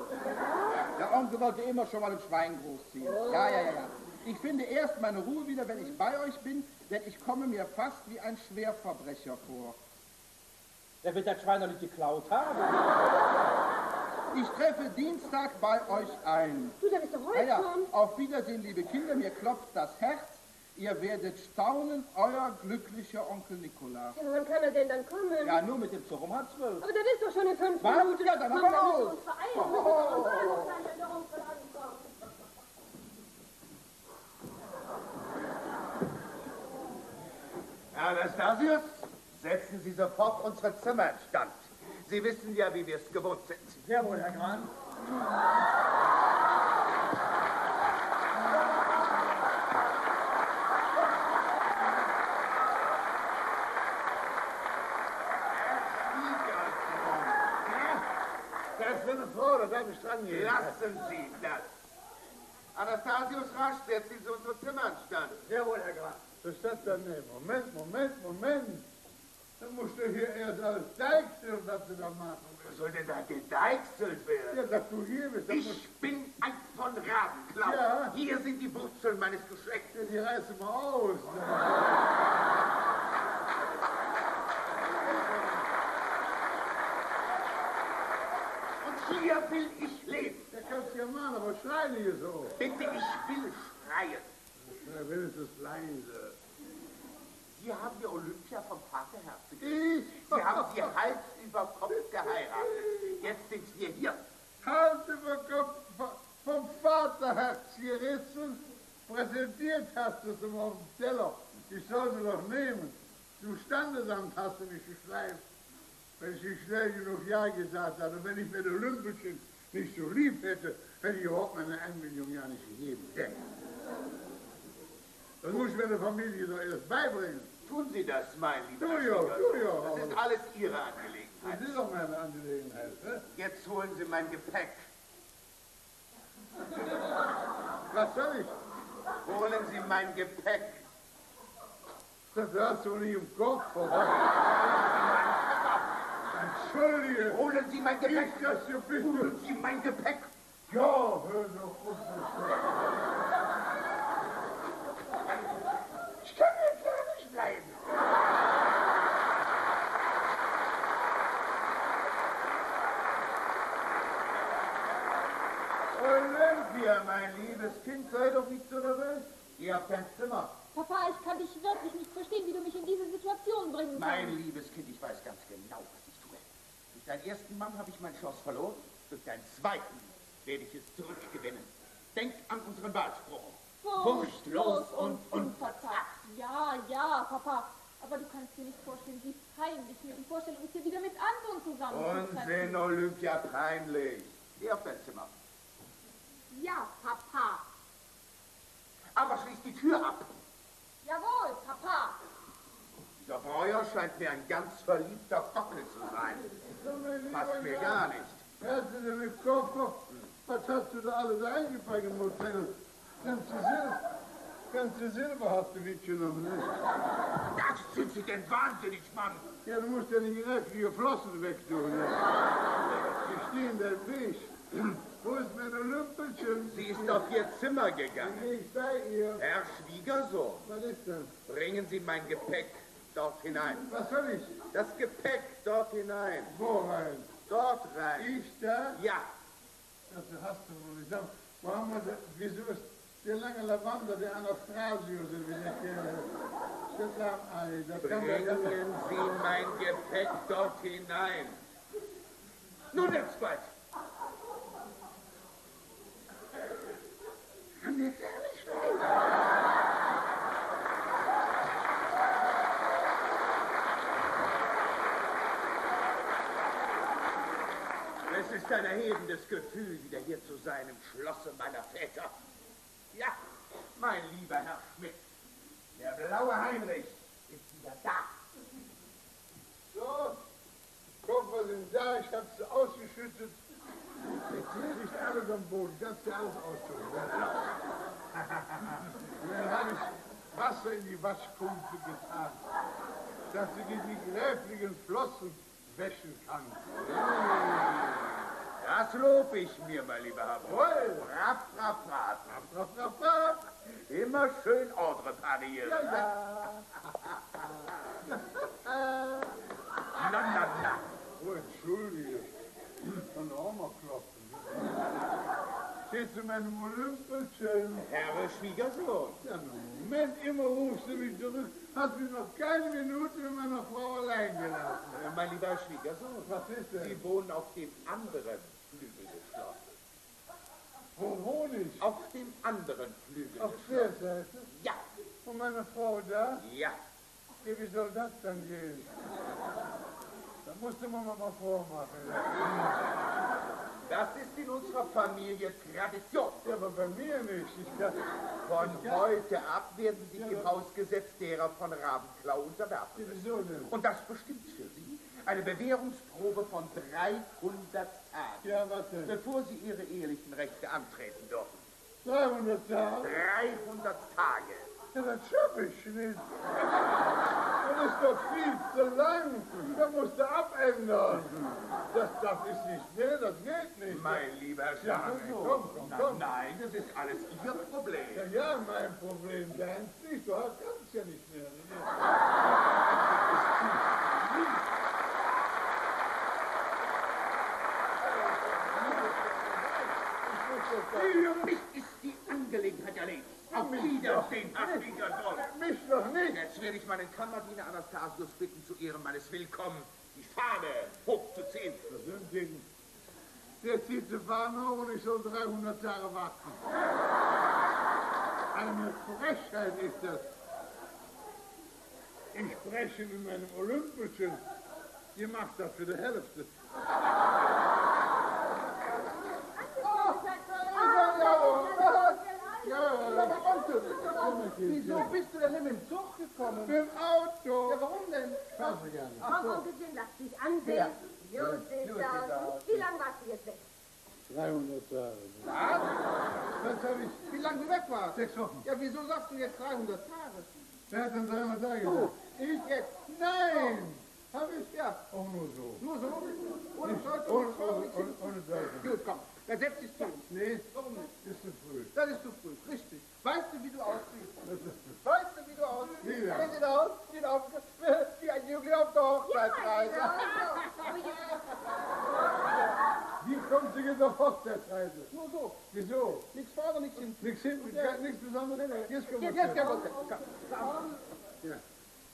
Der Onkel wollte immer schon mal ein Schwein großziehen. Ja, ja, ja, ja. Ich finde erst meine Ruhe wieder, wenn ich bei euch bin, denn ich komme mir fast wie ein Schwerverbrecher vor. Der wird das Schwein doch nicht geklaut haben. Ich treffe Dienstag bei euch ein. Du, das ist doch Ja, heute ja. schon. Auf Wiedersehen, liebe Kinder, mir klopft das Herz. Ihr werdet staunen, euer glücklicher Onkel Nikolaus. Ja, wann kann er denn dann kommen? Ja, nur mit dem Zug um halb zwölf. Aber das ist doch schon in fünf Was? Minuten. Ja, dann aber los. Onkel ankommt. Anastasius, setzen Sie sofort unsere Zimmer instand. Sie wissen ja, wie wir es gewohnt sind. Jawohl, Herr Gran. Das ist eine Frau, da darf ich dran gehen. Lassen Sie das. Anastasius, rasch, setzen Sie unsere Zimmer instand. Jawohl, Herr ist das denn? Nee, Moment, Moment, Moment. Dann musst du hier erst als Deichsel, was du da machen. Was soll denn da gedeichselt werden? Ja, dass du hier bist. Ich bin ein von Rabenklau. Ja. Hier sind die Wurzeln meines Geschlechts. Ja, die reißen wir aus. Ne? hier will ich leben. Ja, kannst ja machen, aber schreie hier so. Bitte, ich will schreien. Na, wenigstens leise. Sie haben die Olympia vom Vater Herzog. Ich? Sie haben sie Hals über Kopf geheiratet. Jetzt sind wir hier. Hals über Kopf vom Vaterherz gerissen, präsentiert hast du es ihm auf dem Teller. Ich soll sie doch nehmen. Zum Standesamt hast du mich geschleift. Wenn ich nicht schnell genug Ja gesagt hatte, wenn ich mir die Olympischen nicht so lieb hätte, hätte ich überhaupt meine 1 Million ja nicht gegeben. Das muss ich meiner Familie doch erst beibringen. Tun Sie das, mein lieber tu ja. Das ist alles Ihre Das Angelegenheit. ist doch meine Angelegenheit. Ne? Jetzt holen Sie mein Gepäck. Was soll ich? Holen Sie mein Gepäck. Das hast du nicht im Kopf, oder? Entschuldige. Holen Sie mein Gepäck. Ich, dass bist. Holen Sie mein Gepäck. Ja, hör doch auf. Ich kann jetzt gar nicht bleiben. Olympia, mein liebes Kind, sei doch nicht so nervös. Ihr habt kein Zimmer. Papa, ich kann dich wirklich nicht verstehen, wie du mich in diese Situation bringen Mein kannst. liebes Kind, ich weiß ganz genau, was ich tue. Durch deinen ersten Mann habe ich mein Schloss verloren. Durch deinen zweiten werde ich es zurückgewinnen. Denk an unseren Wahlspruch. Furchtlos und unverzagt. Ja, ja, Papa. Aber du kannst dir nicht vorstellen, wie peinlich mir die Vorstellung ist, hier wieder mit Anton zusammenzutreffen. Unsinn, Olympia, peinlich. Geh auf dein Zimmer. Ja, Papa. Aber schließ die Tür ab. Jawohl, Papa. Dieser Breuer scheint mir ein ganz verliebter Gockel zu sein. Passt mir gar nicht. Im Koffer? Was hast du da alles eingepackt im Hotel? Ganze Silber, ganze Silber hast du mitgenommen, ne? Das sind Sie denn wahnsinnig, Mann. Ja, du musst ja nicht gräfliche Flossen wegtun, ne? Die stehen deinem Weg. Wo ist mein Olympischen? Sie ist auf Ihr Zimmer gegangen. ich bei ihr. Herr Schwiegersohn, Was ist denn? bringen Sie mein Gepäck dort hinein. Was soll ich? Das Gepäck dort hinein. Wo rein? Dort rein. Ich da? Ja, Das hast du wohl nicht. Sag, Wo haben wir denn, wieso ist der lange Lavanda, der Anastasio, so wie der Kerl? Steht da am Ei. Das kann bringen Sie mein Gepäck dort hinein. Nun jetzt bald. Kann jetzt ehrlich sein? Ist ein erhebendes Gefühl, wieder hier zu sein im Schlosse meiner Väter. Ja, mein lieber Herr Schmidt, der blaue Heinrich ist wieder da. So, Koffer sind da, ich hab sie ausgeschüttet. Jetzt liegt alles am Boden, kannst du alles. Ja? Und dann habe ich Wasser in die Waschpumpe getan, dass sie die gräflichen Flossen wäschen kann. Das lob ich mir, mein lieber Herr. Jawohl. Raff, raff, raff. Raff, raff, raff. Immer schön Ordre parieren. Ja, ja. Na, na, na. Oh, entschuldige. Kann doch auch Stehst du meinem Olympischen? Herr Schwiegersohn. Ja, Moment, immer rufst du mich zurück. Hast mich noch keine Minute mit meiner Frau allein gelassen. Äh, Mein lieber Schwiegersohn. Was ist denn? Sie wohnen auf dem anderen Flügel des Schlosses. Wo wohne ich? Auf dem anderen Flügel Auf des der Schlosses. Seite? Ja, Und meine Frau da? ja. Ja, wie soll das dann gehen? Da musste man mal vormachen. Das ist in unserer Familie Tradition. Ja, aber bei mir nicht. Von heute ab werden Sie dem Hausgesetz derer von Ravenklau unterwerfen. Wieso denn? Und das bestimmt für Sie eine Bewährungsprobe von 300 Tagen, Ja, was denn? bevor Sie Ihre ehelichen Rechte antreten dürfen. 300 Tage? 300 Tage. Ja, das schaffe ich nicht. Das ist doch viel zu lang. Da musst du abändern. Das, das ist nicht mehr, das geht nicht. Mein lieber Ja, Schwiegersohn. komm, komm, Na, komm. Nein, das ist alles Ihr Problem. Ja, ja, mein Problem, deins nicht. Du hast kannst ja nicht mehr. Für mich ist die Angelegenheit erledigt. Auf Wiedersehen, Schwiegersohn. Mich doch nicht. Jetzt werde ich meinen Kammerdiener Anastasius bitten, zu Ehren meines Willkommens die Fahne hochzuziehen. Dinge. Der zieht die Fahne hoch und ich soll 300 Jahre warten. Eine Frechheit ist das. Ich spreche mit meinem Olympischen. Ihr macht das für die Hälfte. Wieso bist du denn mit dem Zug gekommen? Mit dem Auto. Ja, warum denn? Fahren Sie gerne. Komm, Onkelchen, lass dich ansehen. Aus. aus. Wie lange warst du jetzt weg? 300 Jahre. Was hab ich? Wie lange du weg warst? Sechs Wochen. Ja, wieso sagst du jetzt 300 Tage? Wer hat denn 300 Tage Du, gesagt? ich jetzt. Nein! Hab ich? Ja, Auch nur so. nur so. Ohne Stolz, Ohne, ohne ohne, ohne. Gut, komm. Dann setz dich zu. Nee, Warum nicht? ist zu früh. Das ist zu früh. Richtig. Weißt du, wie du aussiehst? Weißt du, wie du aussiehst? Wie sieht aus? Sieht aus wie ein Jüngling auf der Hochzeitsreise. Wie kommt sie jetzt auf Hochzeitsreise? Nur so. Wieso? Nichts vorne, nichts hinten. Nichts hinten, gar- nichts Besonderes? Jetzt kommt Jetzt, was jetzt Komm. Ja.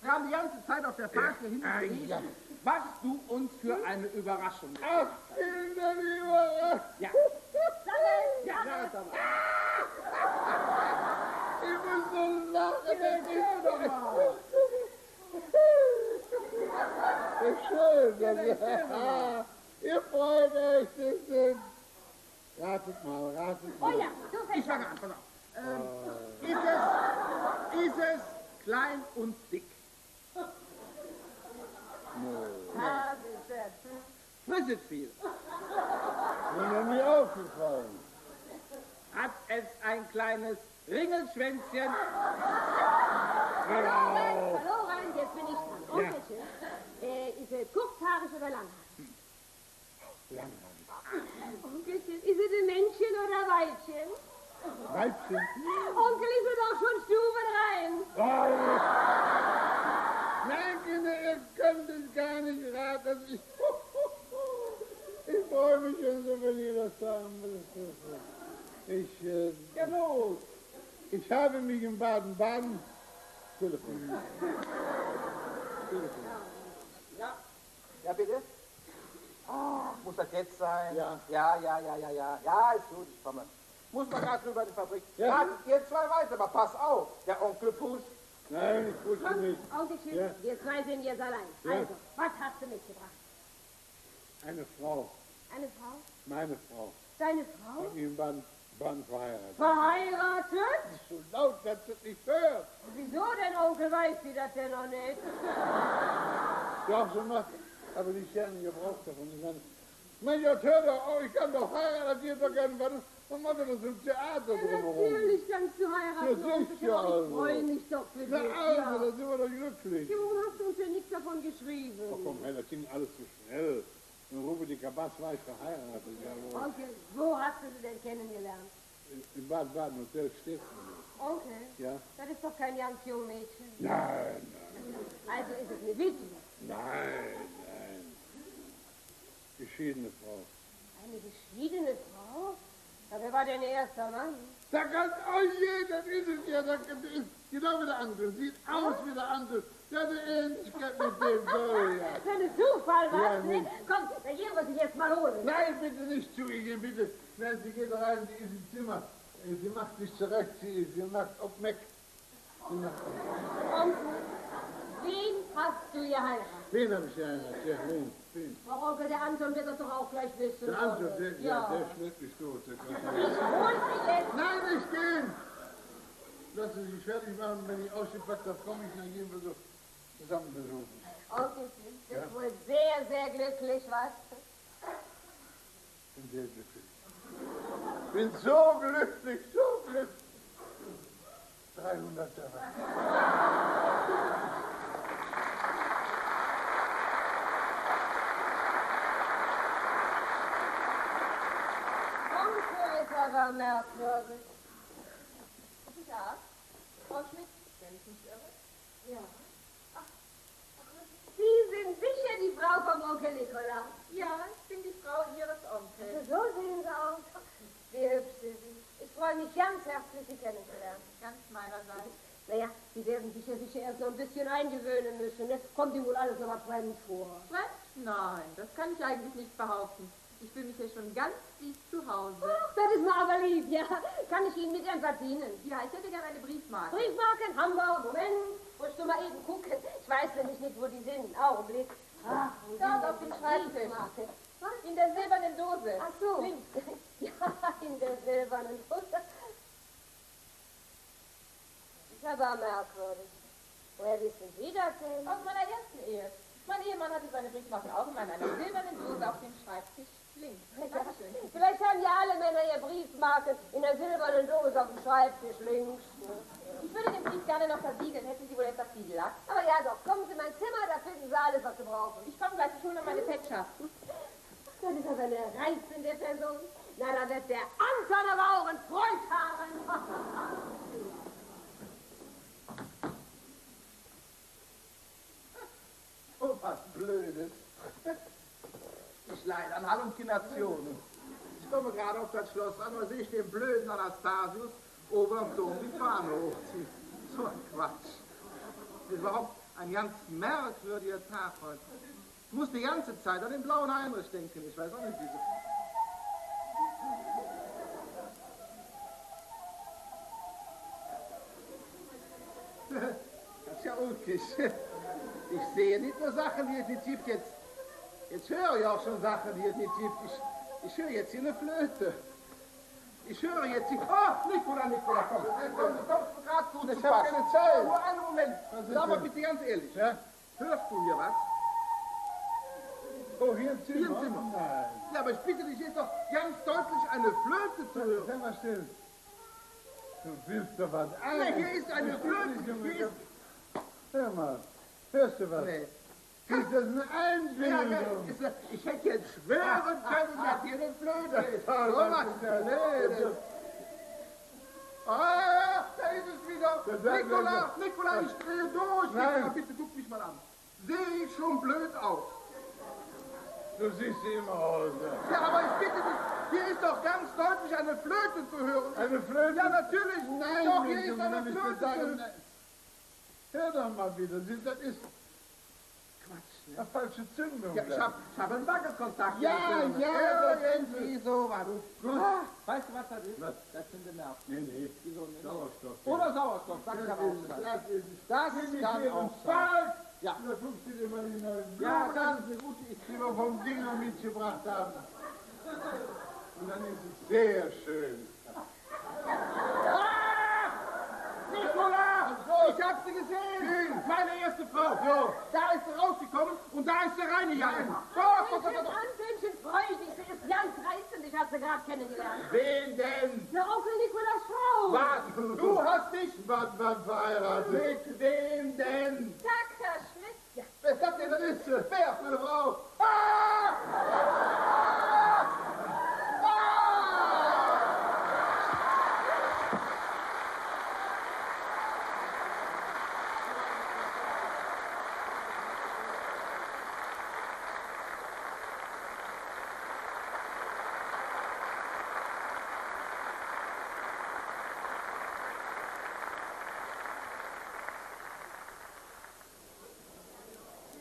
Wir haben die ganze Zeit auf der Fahrt hier hinten was du uns für eine Überraschung Ach, vielen Dank, lieber. Ja. Ja, sag es doch mal. Schön. Ihr freut euch, ist... Ratet mal, ratet Oh mal. ja, du fängst an. Ähm, ist es, klein und dick? Ah, ist es. Frisset viel. Mir noch nie aufgefallen. Hat es ein kleines Ringelschwänzchen? Verloren, verloren, jetzt bin ich dran. Onkelchen, äh, ist es kurzhaarig oder langhaarig? Onkelchen, ist es ein Männchen oder Weibchen? Weibchen. Onkel, ist es auch schon Stufe rein? Nein, Kinder, ihr könnt es gar nicht raten. Ich, ich freue mich schon so, wenn ihr das sagen wollt. Ich, äh, Ja, los. Ich habe mich in Baden-Baden telefoniert. Telefoniert. Ja, bitte? Ah, muss das jetzt sein? Ja. Ja, ja, ja, ja, ja. Ja, ist gut, ich komme. Muss man gerade drüber in die Fabrik. Ja. Ratet ihr zwei weiter, aber pass auf. Der Onkel Fuß. Nein, ich wusste Komm, nicht. Onkelchen, Ja. wir zwei sind jetzt allein. Ja. Also, was hast du mitgebracht? Eine Frau, Eine Frau? meine Frau, Deine Frau? hat mich in Baden-Baden verheiratet. Verheiratet? So laut, dass sie es nicht hört. Wieso denn, Onkel, weiß sie das denn noch nicht? Doch, so macht, aber die Sterne gebraucht davon. Ich meine, mein Gott, hör doch, oh, ich kann doch heiraten, ihr doch gerne, was, was macht denn das im Theater drumherum? Natürlich kannst du heiraten, Ja, Onkelchen, sicher, aber ich also. freue mich doch für dich. Na also, ja. da sind wir doch glücklich. Ja, warum hast du uns denn nichts davon geschrieben? Oh, komm, hey, das ging alles zu schnell. In Rube die Kabas war ich verheiratet, ja, Onkel, wo hast du sie denn kennengelernt? In- in Baden-Baden, Hotel Stiften. Onkel, Ja? das ist doch kein ganz junges Mädchen. Nein, Also ist es eine Witwe. nein, nein. Geschiedene Frau. Eine geschiedene Frau? Ja, wer war denn ihr erster Mann? Da kann, oh je, das ist es ja, das ist genau wie der andere, sieht aus wie der andere. Ja, eine Ähnlichkeit mit dem, so, ja. Das ist ein Zufall, was? Ja? Mensch. Komm, dann gehen wir sie jetzt mal holen. Nein, bitte nicht zugehen, bitte. Nein, sie geht rein, sie ist im Zimmer. Äh, Sie macht sich zurecht, sie, sie macht auf Meck. Sie macht, Onkel, wen hast du geheiratet? wen habe ich geheiratet? Ja, wen? Wen? Frau Onkel, der Anton wird das doch auch gleich wissen. Der andere, der, ja. ja. der schlägt mich tot. Der kann Ich hol sie jetzt. Nein, nicht gehen! Lassen Sie sich fertig machen, wenn ich ausgepackt habe, komme ich, gehen wir so zusammen besuchen. Onkel, du bist wohl sehr, sehr glücklich, was? Bin sehr glücklich. Bin so glücklich, so glücklich. 300 Jahre. Onkel ist aber merkwürdig. Ja, Frau Schmidt, wenn ich nicht irre. Ja. Sie sind sicher die Frau vom Onkel Nikolaus. Ja, ich bin die Frau Ihres Onkels. So sehen Sie aus. Ihr Hübschen, ich freue mich ganz herzlich, Sie kennenzulernen. Ganz meinerseits. Naja, Sie werden sich ja sicher erst noch ein bisschen eingewöhnen müssen. Jetzt Kommt Ihnen wohl alles aber fremd vor. Was? Nein, das kann ich eigentlich nicht behaupten. Ich fühle mich hier schon ganz lieb zu Hause. Ach, das ist mir aber lieb, ja. Kann ich Ihnen mit etwas dienen? Ja, ich hätte gerne eine Briefmarke. Briefmarke in Hamburg, Moment. Musst du mal eben gucken. Ich weiß nämlich nicht, wo die sind. Augenblick. Ach, wo Dort auf dem Schreibtisch. Briefmarke? In der silbernen Dose. Ach so. Links. Ja, in der silbernen Dose. Das ist aber merkwürdig. Woher wissen Sie das denn? Aus meiner ersten Ehe. Mein Ehemann hatte seine Briefmarken auch immer in einer silbernen Dose auf dem Schreibtisch links. Dankeschön. Vielleicht haben ja alle Männer ihr Briefmarken in der silbernen Dose auf dem Schreibtisch links. Ich würde den Brief gerne noch versiegeln. Hätten Sie wohl etwas viel Lack? Aber ja doch, kommen Sie in mein Zimmer, da finden Sie alles, was Sie brauchen. Ich komme gleich, ich hole noch meine Petschaften. Das ist aber eine reizende Person. Na, da wird der Anton aber auch einen Freund haben. Oh, was Blödes. Ich leide an Halluzinationen. Ich komme gerade auf das Schloss an und sehe ich den blöden Anastasius oben am Dom die Fahne hochziehen. So ein Quatsch. Das ist überhaupt ein ganz merkwürdiger Tag heute. Ich muss die ganze Zeit an den blauen Heinrich denken. Ich weiß auch nicht, wieso. Das ist ja ulkig. Ich sehe nicht nur Sachen, die es nicht gibt. Jetzt, jetzt höre ich auch schon Sachen, die es nicht gibt. Ich, ich höre jetzt hier eine Flöte. Ich höre jetzt die... Oh, Nikola, Nikola, komm. Komm, du kommst gerade gut Ich zu hab Pass. keine Zeit. Nur einen Moment. Sag mal bitte ganz ehrlich. Ja? Hörst du hier was? Oh, hier im Zimmer? Hier im Zimmer. Nein. Ja, aber ich bitte dich, hier ist doch ganz deutlich eine Flöte zu hören. Sei mal still. Du willst doch was Na, ein. hier ist eine Flöte. Hier ist... Hör mal, hörst du was? Nee. Ist das eine Ja, Einbildung? ja, ich hätte jetzt schwören können, dass hier eine Flöte ist. Toll, was ist das? Nee, das... Ah, da ist es wieder. Nikola. Nikola, ich drehe durch. Nein. Nikola, bitte guck mich mal an. Sehe ich schon blöd aus? Du siehst sie immer aus. ja. Ja, aber ich bitte dich, hier ist doch ganz deutlich eine Flöte zu hören. Eine Flöte? Ja, natürlich. Nein, doch, hier ist eine Flöte zu hören. Hör doch mal wieder, siehst, das ist Quatsch, eine falsche Zündung. Ja, ich habe ich hab einen Wackelkontakt. Ja, ja, das irgendwie so war das. Weißt du, was das ist? Was? Das sind die Nerven. Nee, nee, Wieso nicht? Sauerstoff. Oder Sauerstoff, sag ich Das aber ist, auch. das ist, Das kann hier auch. Ja. Da guckst du dir mal die neuen Ja, das ist eine gute Idee. die wir vom Dinger mitgebracht haben. Und dann ist es sehr schön. Nikola! Ich hab sie gesehen! Meine erste Frau! So. Da ist sie rausgekommen und da ist sie reingegangen. Doch, doch, doch. Anfängchen freut dich, sie ist ganz reizend, ich hab sie gerade kennengelernt. Wen denn? Der Onkel Nikolas Frau. Was? Du hast dich Was, was verheiratet? mit wem denn? Tag, Herr Schmidt. Ja, wer sagt denn, das ist sie? Wer? Meine Frau? Ah!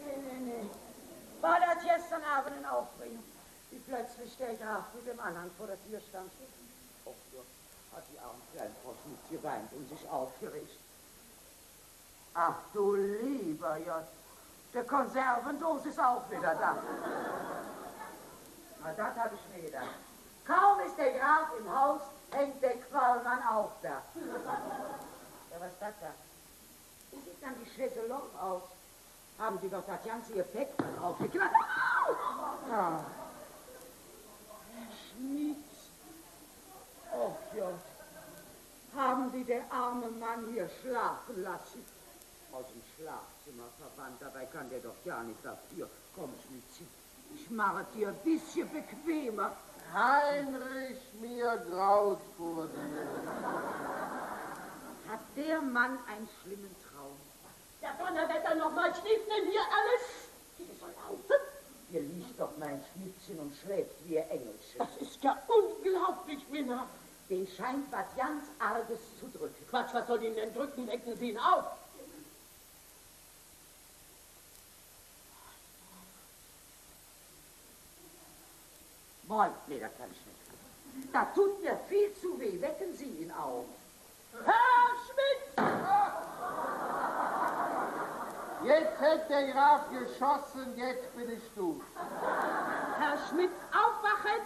Nee, nee, nee. War das gestern Abend ein Aufregung, wie plötzlich der Graf mit dem Anhang vor der Tür stand? Oh, hat die arme kleine Frau Schmidt geweint und sich aufgeregt. Ach du lieber Gott, der Konservendos ist auch wieder da. Na, das habe ich mir gedacht. Kaum ist der Graf im Haus, hängt der Qualmann auch da. Ja, was ist das da? Wie sieht dann die Chaiselong aus? Haben Sie doch das ganze Gepäck draufgeknallt? Ja. Herr Schmidt. Oh Gott. Haben Sie den armen Mann hier schlafen lassen? Aus dem Schlafzimmer verbannt, dabei kann der doch gar nicht dafür. Komm, Schmidtchen, ich mache dir ein bisschen bequemer. Heinrich, mir graut vor dir. Hat der Mann einen schlimmen Traum? Der Donnerwetter nochmal schlief denn hier alles? Wie soll laufen? Ihr liest doch mein Schnitzchen und schläft wie ihr Engelchen. Das ist ja unglaublich, Minna. Den scheint was ganz Arges zu drücken. Quatsch, was soll ihn denn drücken? Wecken Sie ihn auf! Moin, nee, das kann ich nicht. Das tut mir viel zu weh. Wecken Sie ihn auf. Herr Schmidt! Jetzt hat der Graf geschossen, jetzt bin ich du. Herr Schmidt, aufwachen!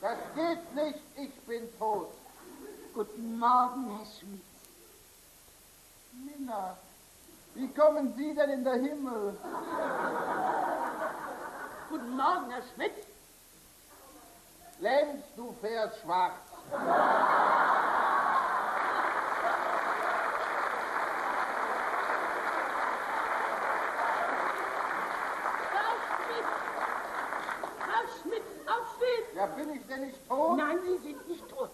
Das geht nicht, ich bin tot. Guten Morgen, Herr Schmidt. Minna, wie kommen Sie denn in den Himmel? Guten Morgen, Herr Schmidt. Lenz, du fährst schwarz. Herr Schmidt! Herr Schmidt, aufstehen! Ja, bin ich denn nicht tot? Nein, Sie sind nicht tot.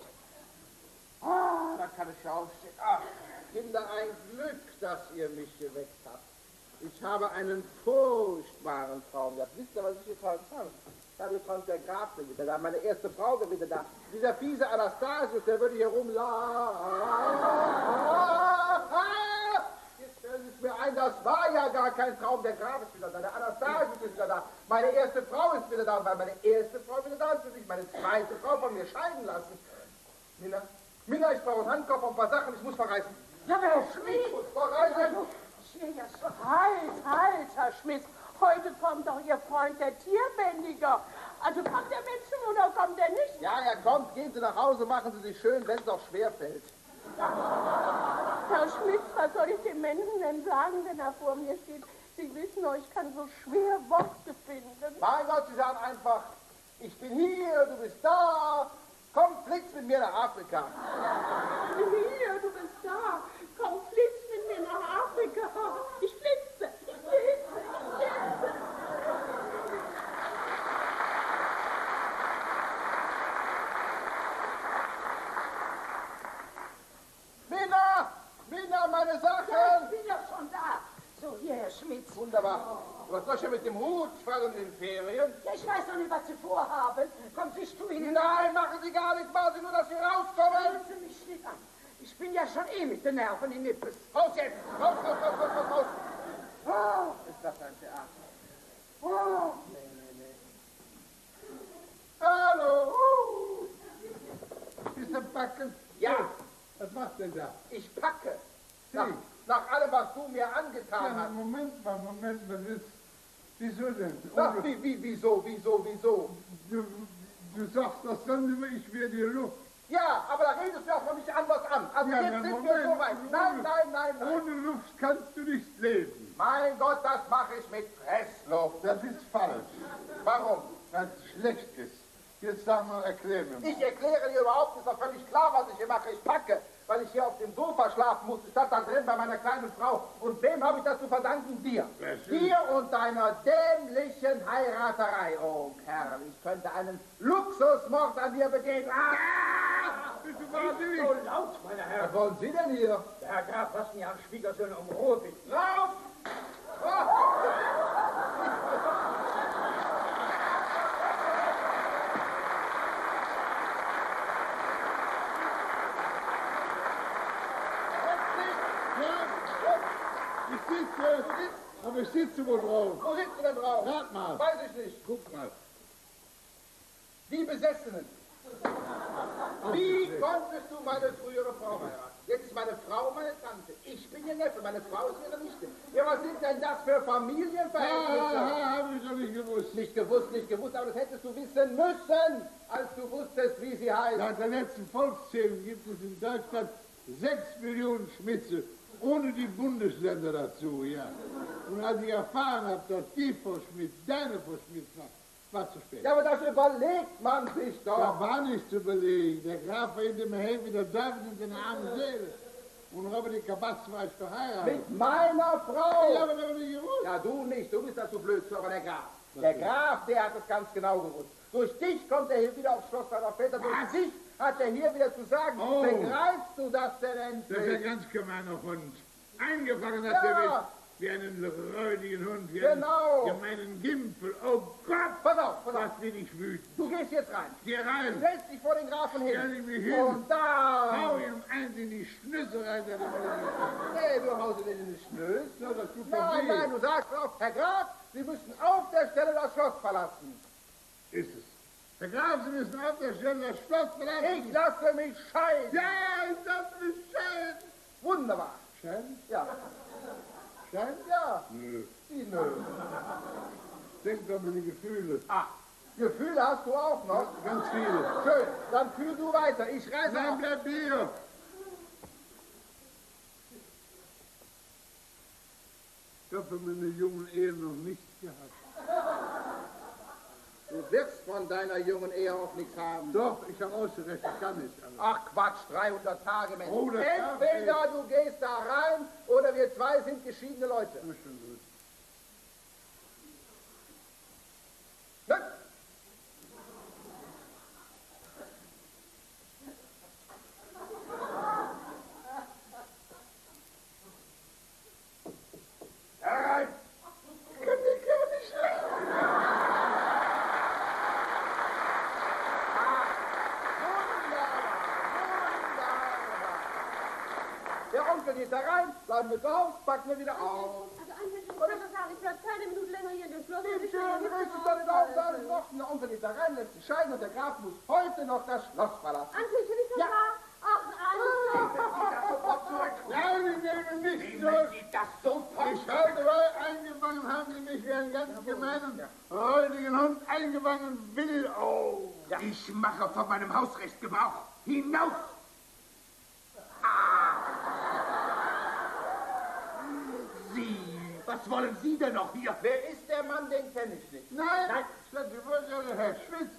Ah, da kann ich ja aufstehen. Ach, Kinder, ein Glück, dass ihr mich geweckt habt. Ich habe einen furchtbaren Traum gehabt. Wisst ihr, was ich geträumt habe? Ich habe geträumt, der Graf bin wieder da, meine erste Frau bin wieder da. Dieser fiese Anastasius, der würde hier rumlaufen. Mir ein, das war ja gar kein Traum. Der Graf ist wieder da, der Anastasius ist wieder da. Meine erste Frau ist wieder da. Weil meine erste Frau wieder da ist, will ich meine zweite Frau von mir scheiden lassen. Minna, Minna, ich brauche einen Handkoffer und ein paar Sachen, ich muss verreisen. Ja, aber Herr Schmidt! Ich muss verreisen. Halt, halt, Herr Schmidt. Heute kommt doch Ihr Freund, der Tierbändiger. Also kommt der Menschen oder kommt er nicht? Ja, ja, kommt, gehen Sie nach Hause, machen Sie sich schön, wenn es auch schwer fällt. Herr Schmidt, was soll ich den Menschen denn sagen, wenn er vor mir steht? Sie wissen doch, ich kann so schwer Worte finden. Mein Gott, Sie sagen einfach, ich bin hier, du bist da, komm, fliegst mit mir nach Afrika. Hier, du bist da. Komm, flitz mit mir nach Afrika. Ich flitze, ich flitze, ich flitze. Minna, Meine Ich Sachen. bin doch schon da. So, hier, Herr Schmidt. Wunderbar. Was soll ich denn mit dem Hut? Fallen in Ferien? Ja, ich weiß noch nicht, was Sie vorhaben. Kommt, ich tu Ihnen Nein, machen Sie gar nichts, machen Sie nur, dass Sie rauskommen. Hören Sie mich nicht an. Ich bin ja schon eh mit den Nerven in Nippes. Raus jetzt, raus, raus, raus, raus, raus, raus. Oh, ist das ein Theater. Oh, nee, nee, nee. Hallo. Ist er backen? Ja, Was macht denn da? ich packe. Nach, nach allem, was du mir angetan Ja, hast. Moment mal, Moment mal. Das, wieso denn? Ach, wie, wie, wieso, wieso, wieso? Du, du sagst das dann immer, ich werde dir Luft. Ja, aber da redest du auch noch nicht anders an. Also Ja, jetzt sind wir Moment, so weit. Nein, nein, nein, nein. Ohne Luft kannst du nicht leben. Mein Gott, das mache ich mit Pressluft. Das ist falsch. Warum? Das ist schlecht ist. Jetzt sag mal, erklär mir mal. Ich erkläre dir überhaupt, ist doch völlig klar, was ich hier mache. Ich packe, weil ich hier auf dem Sofa schlafen musste, statt da drin bei meiner kleinen Frau. Und wem habe ich das zu verdanken? Dir. Dir und deiner dämlichen Heiraterei. Oh, Kerl, ich könnte einen Luxusmord an dir begehen. Ah! Bist du wahnsinnig? So laut, meine Herren. Was wollen Sie denn hier? Der Herr Graf, lassen Ihren Schwiegersohn um Ruhe bitten. Rauf! Ah! Ich sitze, aber ich sitze wohl drauf. Wo sitzt du denn drauf? Rat mal. Weiß ich nicht. Guck mal. Die Besessenen. Wie konntest du meine frühere Frau heiraten? Jetzt ist meine Frau meine Tante. Ich bin ihr Neffe, meine Frau ist ihre Nichte. Ja, was sind denn das für Familienverhältnisse? Ah, habe ich doch nicht gewusst. Nicht gewusst, nicht gewusst, aber das hättest du wissen müssen, als du wusstest, wie sie heißt. Seit der letzten Volkszählung gibt es in Deutschland sechs Millionen Schmitze, ohne die Bundesländer dazu, ja. Und als ich erfahren habe, dass die Frau Schmidt, deine Frau Schmidt war, zu spät. Ja, aber das überlegt man sich Da doch. war nichts zu belegen. Der Graf war in dem Helm wie der David in den armen Seele. Und Robert die Kabaz war ich verheiratet. Mit meiner Frau. Ja, aber doch nicht gewusst. Ja, du nicht, du bist dazu blöd aber der Graf. Der Graf, der hat es ganz genau gewusst. Durch dich kommt er hier wieder aufs Schloss seiner Väter. Durch dich hat er hier wieder zu sagen. Oh. Begreifst du das denn Das ist ein endlich? ganz gemeiner Hund. Eingefangen hat Ja. er mich wie einen räudigen Hund, wie Genau. einen gemeinen Gimpel. Oh Gott, Pass auf, pass auf. was bin ich wütend. Du gehst jetzt rein. Geh Du rein, stellst dich vor den Grafen stell hin. mich hin, Und da. hau ihm eins in die Schnüsse rein. er mir Nee, du haust ihn in Schnös. nicht- Ja, das tut Nein, nein, du sagst auf, Herr Graf, Sie müssen auf der Stelle das Schloss verlassen. Ist es. Herr Graf, Sie müssen auf der Stelle das Schloss verlassen. Ich lasse mich scheiden. Ja, ich lasse mich scheiden. Wunderbar. Scheiden? Ja. Scheiden? Ja. Nö. Wie nö. Denk doch an die Gefühle. Ah, Gefühle hast du auch noch? Ganz viele. Schön, dann fühl du weiter. Ich reise Nein, auf. bleib hier. Ich habe meine jungen Ehe noch nicht gehabt. Du wirst von deiner jungen Ehe auch nichts haben. Doch, ich habe ausgerechnet, kann nicht alles. Ach Quatsch, 300 Tage, Mensch. Oh, das Entweder du gehst da rein oder wir zwei sind geschiedene Leute. Ja, schon gut. Nö. Herein! Der Onkel geht da rein, bleiben wir wieder aus. Also Anselm, ich muss doch sagen, ich bleib keine Minute länger hier in dem Schloss. Wie schön, richtig deine Daumen, deine Wochen. Der Onkel geht da rein, lässt sich scheiden und der Graf muss heute noch das Schloss verlassen. Anselm, ist das Ja. wahr? Ach, zurück! Nein, ich nehme nicht zurück. Das sofort Ich halte, weil eingefangen haben Sie mich wie einen ganz gemeinen, räudigen Hund eingefangen will. Oh. Ich mache von meinem Hausrecht Gebrauch. Hinaus! Ah! Sie, was wollen Sie denn noch hier? Wer ist der Mann, den kenne ich nicht. Nein, Nein. statt die Wurzel, Herr Schmitz,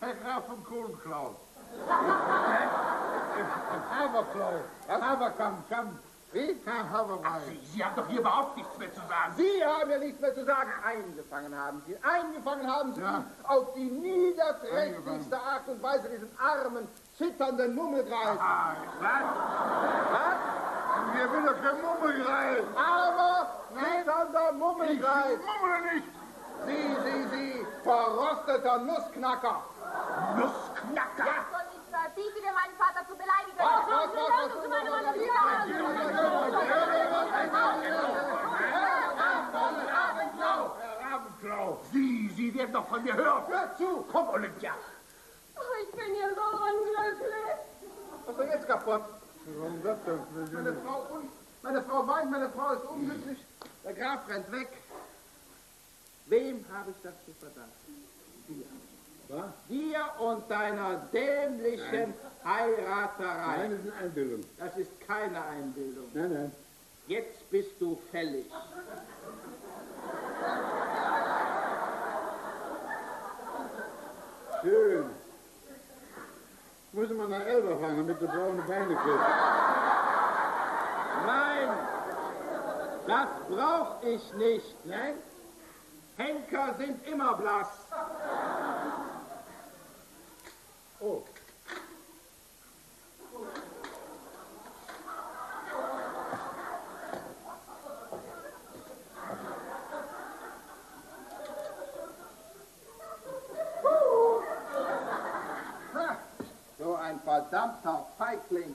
Herr Graf von Kohlenklau. Haberklau. Haberkamm, Kamm. Wie? Herr Haberbrei. Sie, Sie haben doch hier überhaupt nichts mehr zu sagen. Sie haben ja nichts mehr zu sagen. Eingefangen haben Sie. Eingefangen haben Sie Ja. auf die niederträchtigste Art und Weise, diesen armen, zitternden Mummelgreis. Ah, was? Was? Wir will doch kein Mummelgreis. Aber Nein. zitternder Ich Mummelgreis. mummel nicht. Sie, Sie, Sie, verrosteter Nussknacker. Nussknacker! Und ich verbiete dir, meinen Vater zu beleidigen. Was, was, was, was? zu meiner Mutter. Herr Rabenklau. Sie, Sie werden doch von mir hören. Hör zu. Komm, Olympia. Oh, ich bin hier so unglücklich. Was ist denn jetzt kaputt? Warum das denn? Meine Frau, un meine Frau weint, meine Frau ist unglücklich. Der Graf rennt weg. Wem habe ich das zu verdanken? Dir. Was? Dir und deiner dämlichen Heiraterei. Nein, das ist eine Einbildung. Das ist keine Einbildung. Nein, nein. Jetzt bist du fällig. Schön. Muss man nach Elber fahren, damit du braune Beine kriegst. Nein, das brauch ich nicht. Nein? Henker sind immer blass. Oh. So ein verdammter Feigling.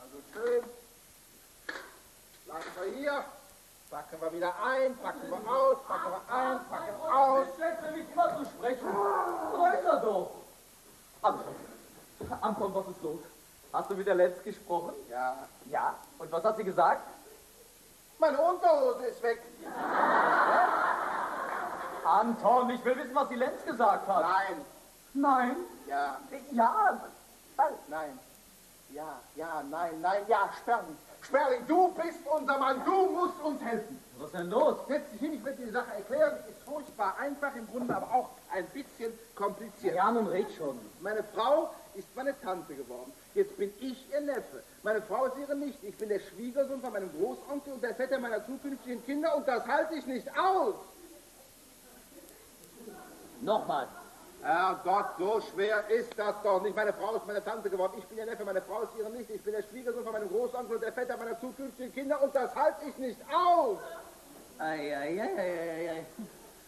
Also schön. Bleiben wir hier. Packen wir wieder ein, packen wir aus, packen wir ein, packen wir aus. Schätze mich immer zu sprechen. Da ist er doch. Anton, Anton, was ist los? Hast du mit der Lenz gesprochen? Ja, Ja. Und was hat sie gesagt? meine Unterhose ist weg. Anton, ich will wissen, was die Lenz gesagt hat. Nein, Nein. ja, Ja. nein. Ja, ja, nein, nein, ja, Sperling. Sperling, du bist unser Mann, du musst uns helfen. Was ist denn los? Setz dich hin, ich werde dir die Sache erklären. Ist furchtbar einfach, im Grunde aber auch ein bisschen kompliziert. Ja, nun red schon. Meine Frau ist meine Tante geworden. Jetzt bin ich ihr Neffe. Meine Frau ist ihre Nichte. Ich bin der Schwiegersohn von meinem Großonkel und der Vetter meiner zukünftigen Kinder und das halte ich nicht aus. Nochmal. Herrgott, so schwer ist das doch nicht. Meine Frau ist meine Tante geworden. Ich bin ihr Neffe, meine Frau ist ihre Nichte. Ich bin der Schwiegersohn von meinem Großonkel und der Vetter meiner zukünftigen Kinder und das halte ich nicht aus. Eieieiei.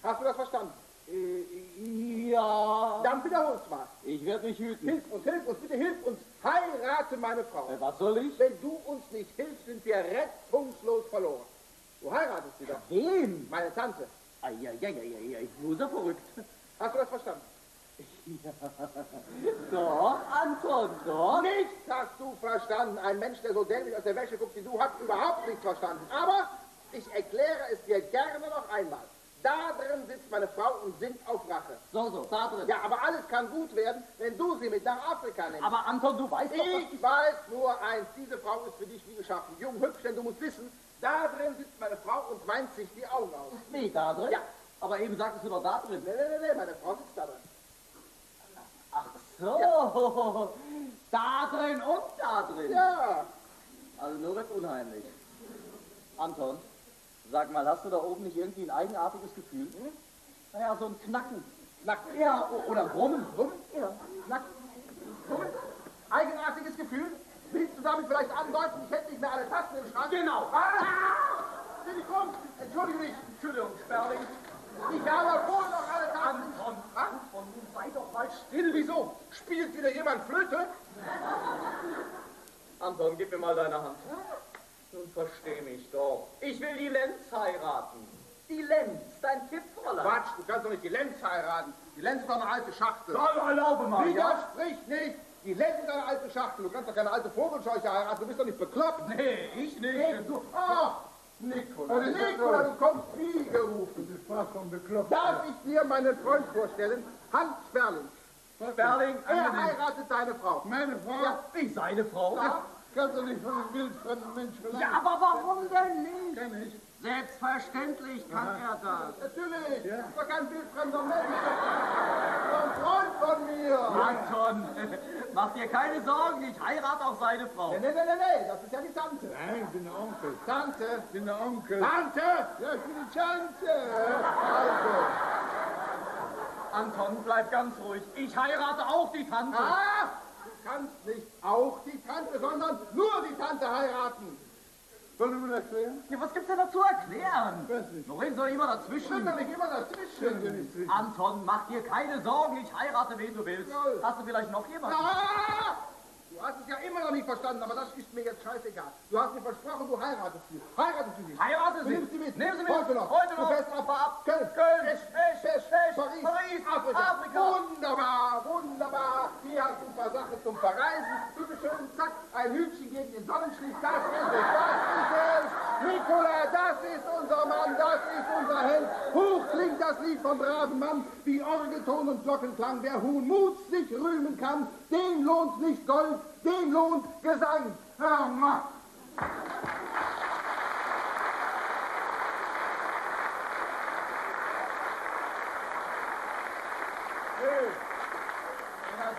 Hast du das verstanden? Äh, ja. Dann wiederhol's mal. Ich werde mich hüten. Hilf uns, hilf uns, bitte hilf uns. Heirate meine Frau. Äh, Was soll ich? Wenn du uns nicht hilfst, sind wir rettungslos verloren. Du heiratest sie doch. Wen? Meine Tante. Eieieiei. Nur so verrückt. Hast du das verstanden? Doch, Anton, doch. Nichts hast du verstanden. Ein Mensch, der so dämlich aus der Wäsche guckt wie du, hat überhaupt nichts verstanden. Aber ich erkläre es dir gerne noch einmal. Da drin sitzt meine Frau und sinnt auf Rache. So, so, da drin. Ja, aber alles kann gut werden, wenn du sie mit nach Afrika nimmst. Aber Anton, du weißt doch, was Ich weiß nur eins, diese Frau ist für dich wie geschaffen. Jung, hübsch, denn du musst wissen, da drin sitzt meine Frau und weint sich die Augen aus. Wie, da drin? Ja. Aber eben sagtest du doch da drin. Nee, nee, nee, nee, meine Frau sitzt da drin. Ach so, da drin und da drin. Ja. Also nur wird unheimlich. Anton, sag mal, hast du da oben nicht irgendwie ein eigenartiges Gefühl? Hm? Naja, so ein Knacken. Knacken? Ja, oder Brummen. Brummen? Ja. Knacken. Brummen? Eigenartiges Gefühl? Willst du damit vielleicht andeuten, ich hätte nicht mehr alle Tasten im Schrank? Genau. Ah! Komm! Entschuldige mich. Entschuldigung, Sperling. Ich habe wohl noch alle Tasten. Anton, Anton, nun sei doch mal still. Still, wieso? Spielt wieder jemand Flöte? Anton, gib mir mal deine Hand. Nun versteh mich doch. Ich will die Lenz heiraten. Die Lenz, dein Tippfräulein. Quatsch, du kannst doch nicht die Lenz heiraten. Die Lenz ist doch eine alte Schachtel. Ja, erlaube mal, ja? Widersprich nicht. Die Lenz ist eine alte Schachtel. Du kannst doch keine alte Vogelscheuche heiraten. Du bist doch nicht bekloppt. Nee, ich nicht. Nee, du, oh, Nikola. Also Nikola, du kommst wie gerufen. Du sprachst vom Bekloppt. Darf ich dir meinen Freund vorstellen? Hans Sperling. Sperling, Er heiratet deine Frau. Meine Frau Ja. Wie seine Frau? Ja. Kannst du nicht von einem wildfremden Mensch verlangen. Ja, aber warum denn nicht? Kann ich. Selbstverständlich kann er das. Natürlich. Ja. Das doch kein wildfremder Mensch. So ein Freund von mir. Anton, mach dir keine Sorgen, ich heirate auch seine Frau. Nee, nee, nee, nee, das ist ja die Tante. Nein, ich bin der Onkel. Tante. Ich bin der Onkel. Tante. Ja, ich bin die Tante. Also. Anton, bleib ganz ruhig. Ich heirate auch die Tante. Ah, du kannst nicht auch die Tante, sondern nur die Tante heiraten. Wollen wir das erklären? Ja, was gibt's denn da zu erklären? Wohin soll immer dazwischen? doch nicht immer dazwischen. nicht zwischen. Anton, mach dir keine Sorgen, ich heirate wen du willst. Jawohl. Hast du vielleicht noch jemanden? Ah! Du hast es ja immer noch nicht verstanden, aber das ist mir jetzt scheißegal. Du hast mir versprochen, du heiratest sie. Heiratest du sie? Heirate Du sie. nimmst sie mit. Nehmen Sie mit. Heute noch. Heute Du noch. fährst auf Ab. Köln. Köln. Esch, Esch, Esch, Esch, Paris. Paris. Afrika. Afrika. Wunderbar, wunderbar. Hier hast du ein paar Sachen zum Verreisen. Bitte schön, zack, ein Hühnchen gegen den Sonnenstich. Das ist es, das ist es. Nikola, das ist unser Mann, das ist unser Held. Hoch klingt das Lied vom braven Mann, wie Orgelton und Glockenklang. Wer hohen Muts sich rühmen kann, den lohnt nicht Gold, den lohnt Gesang.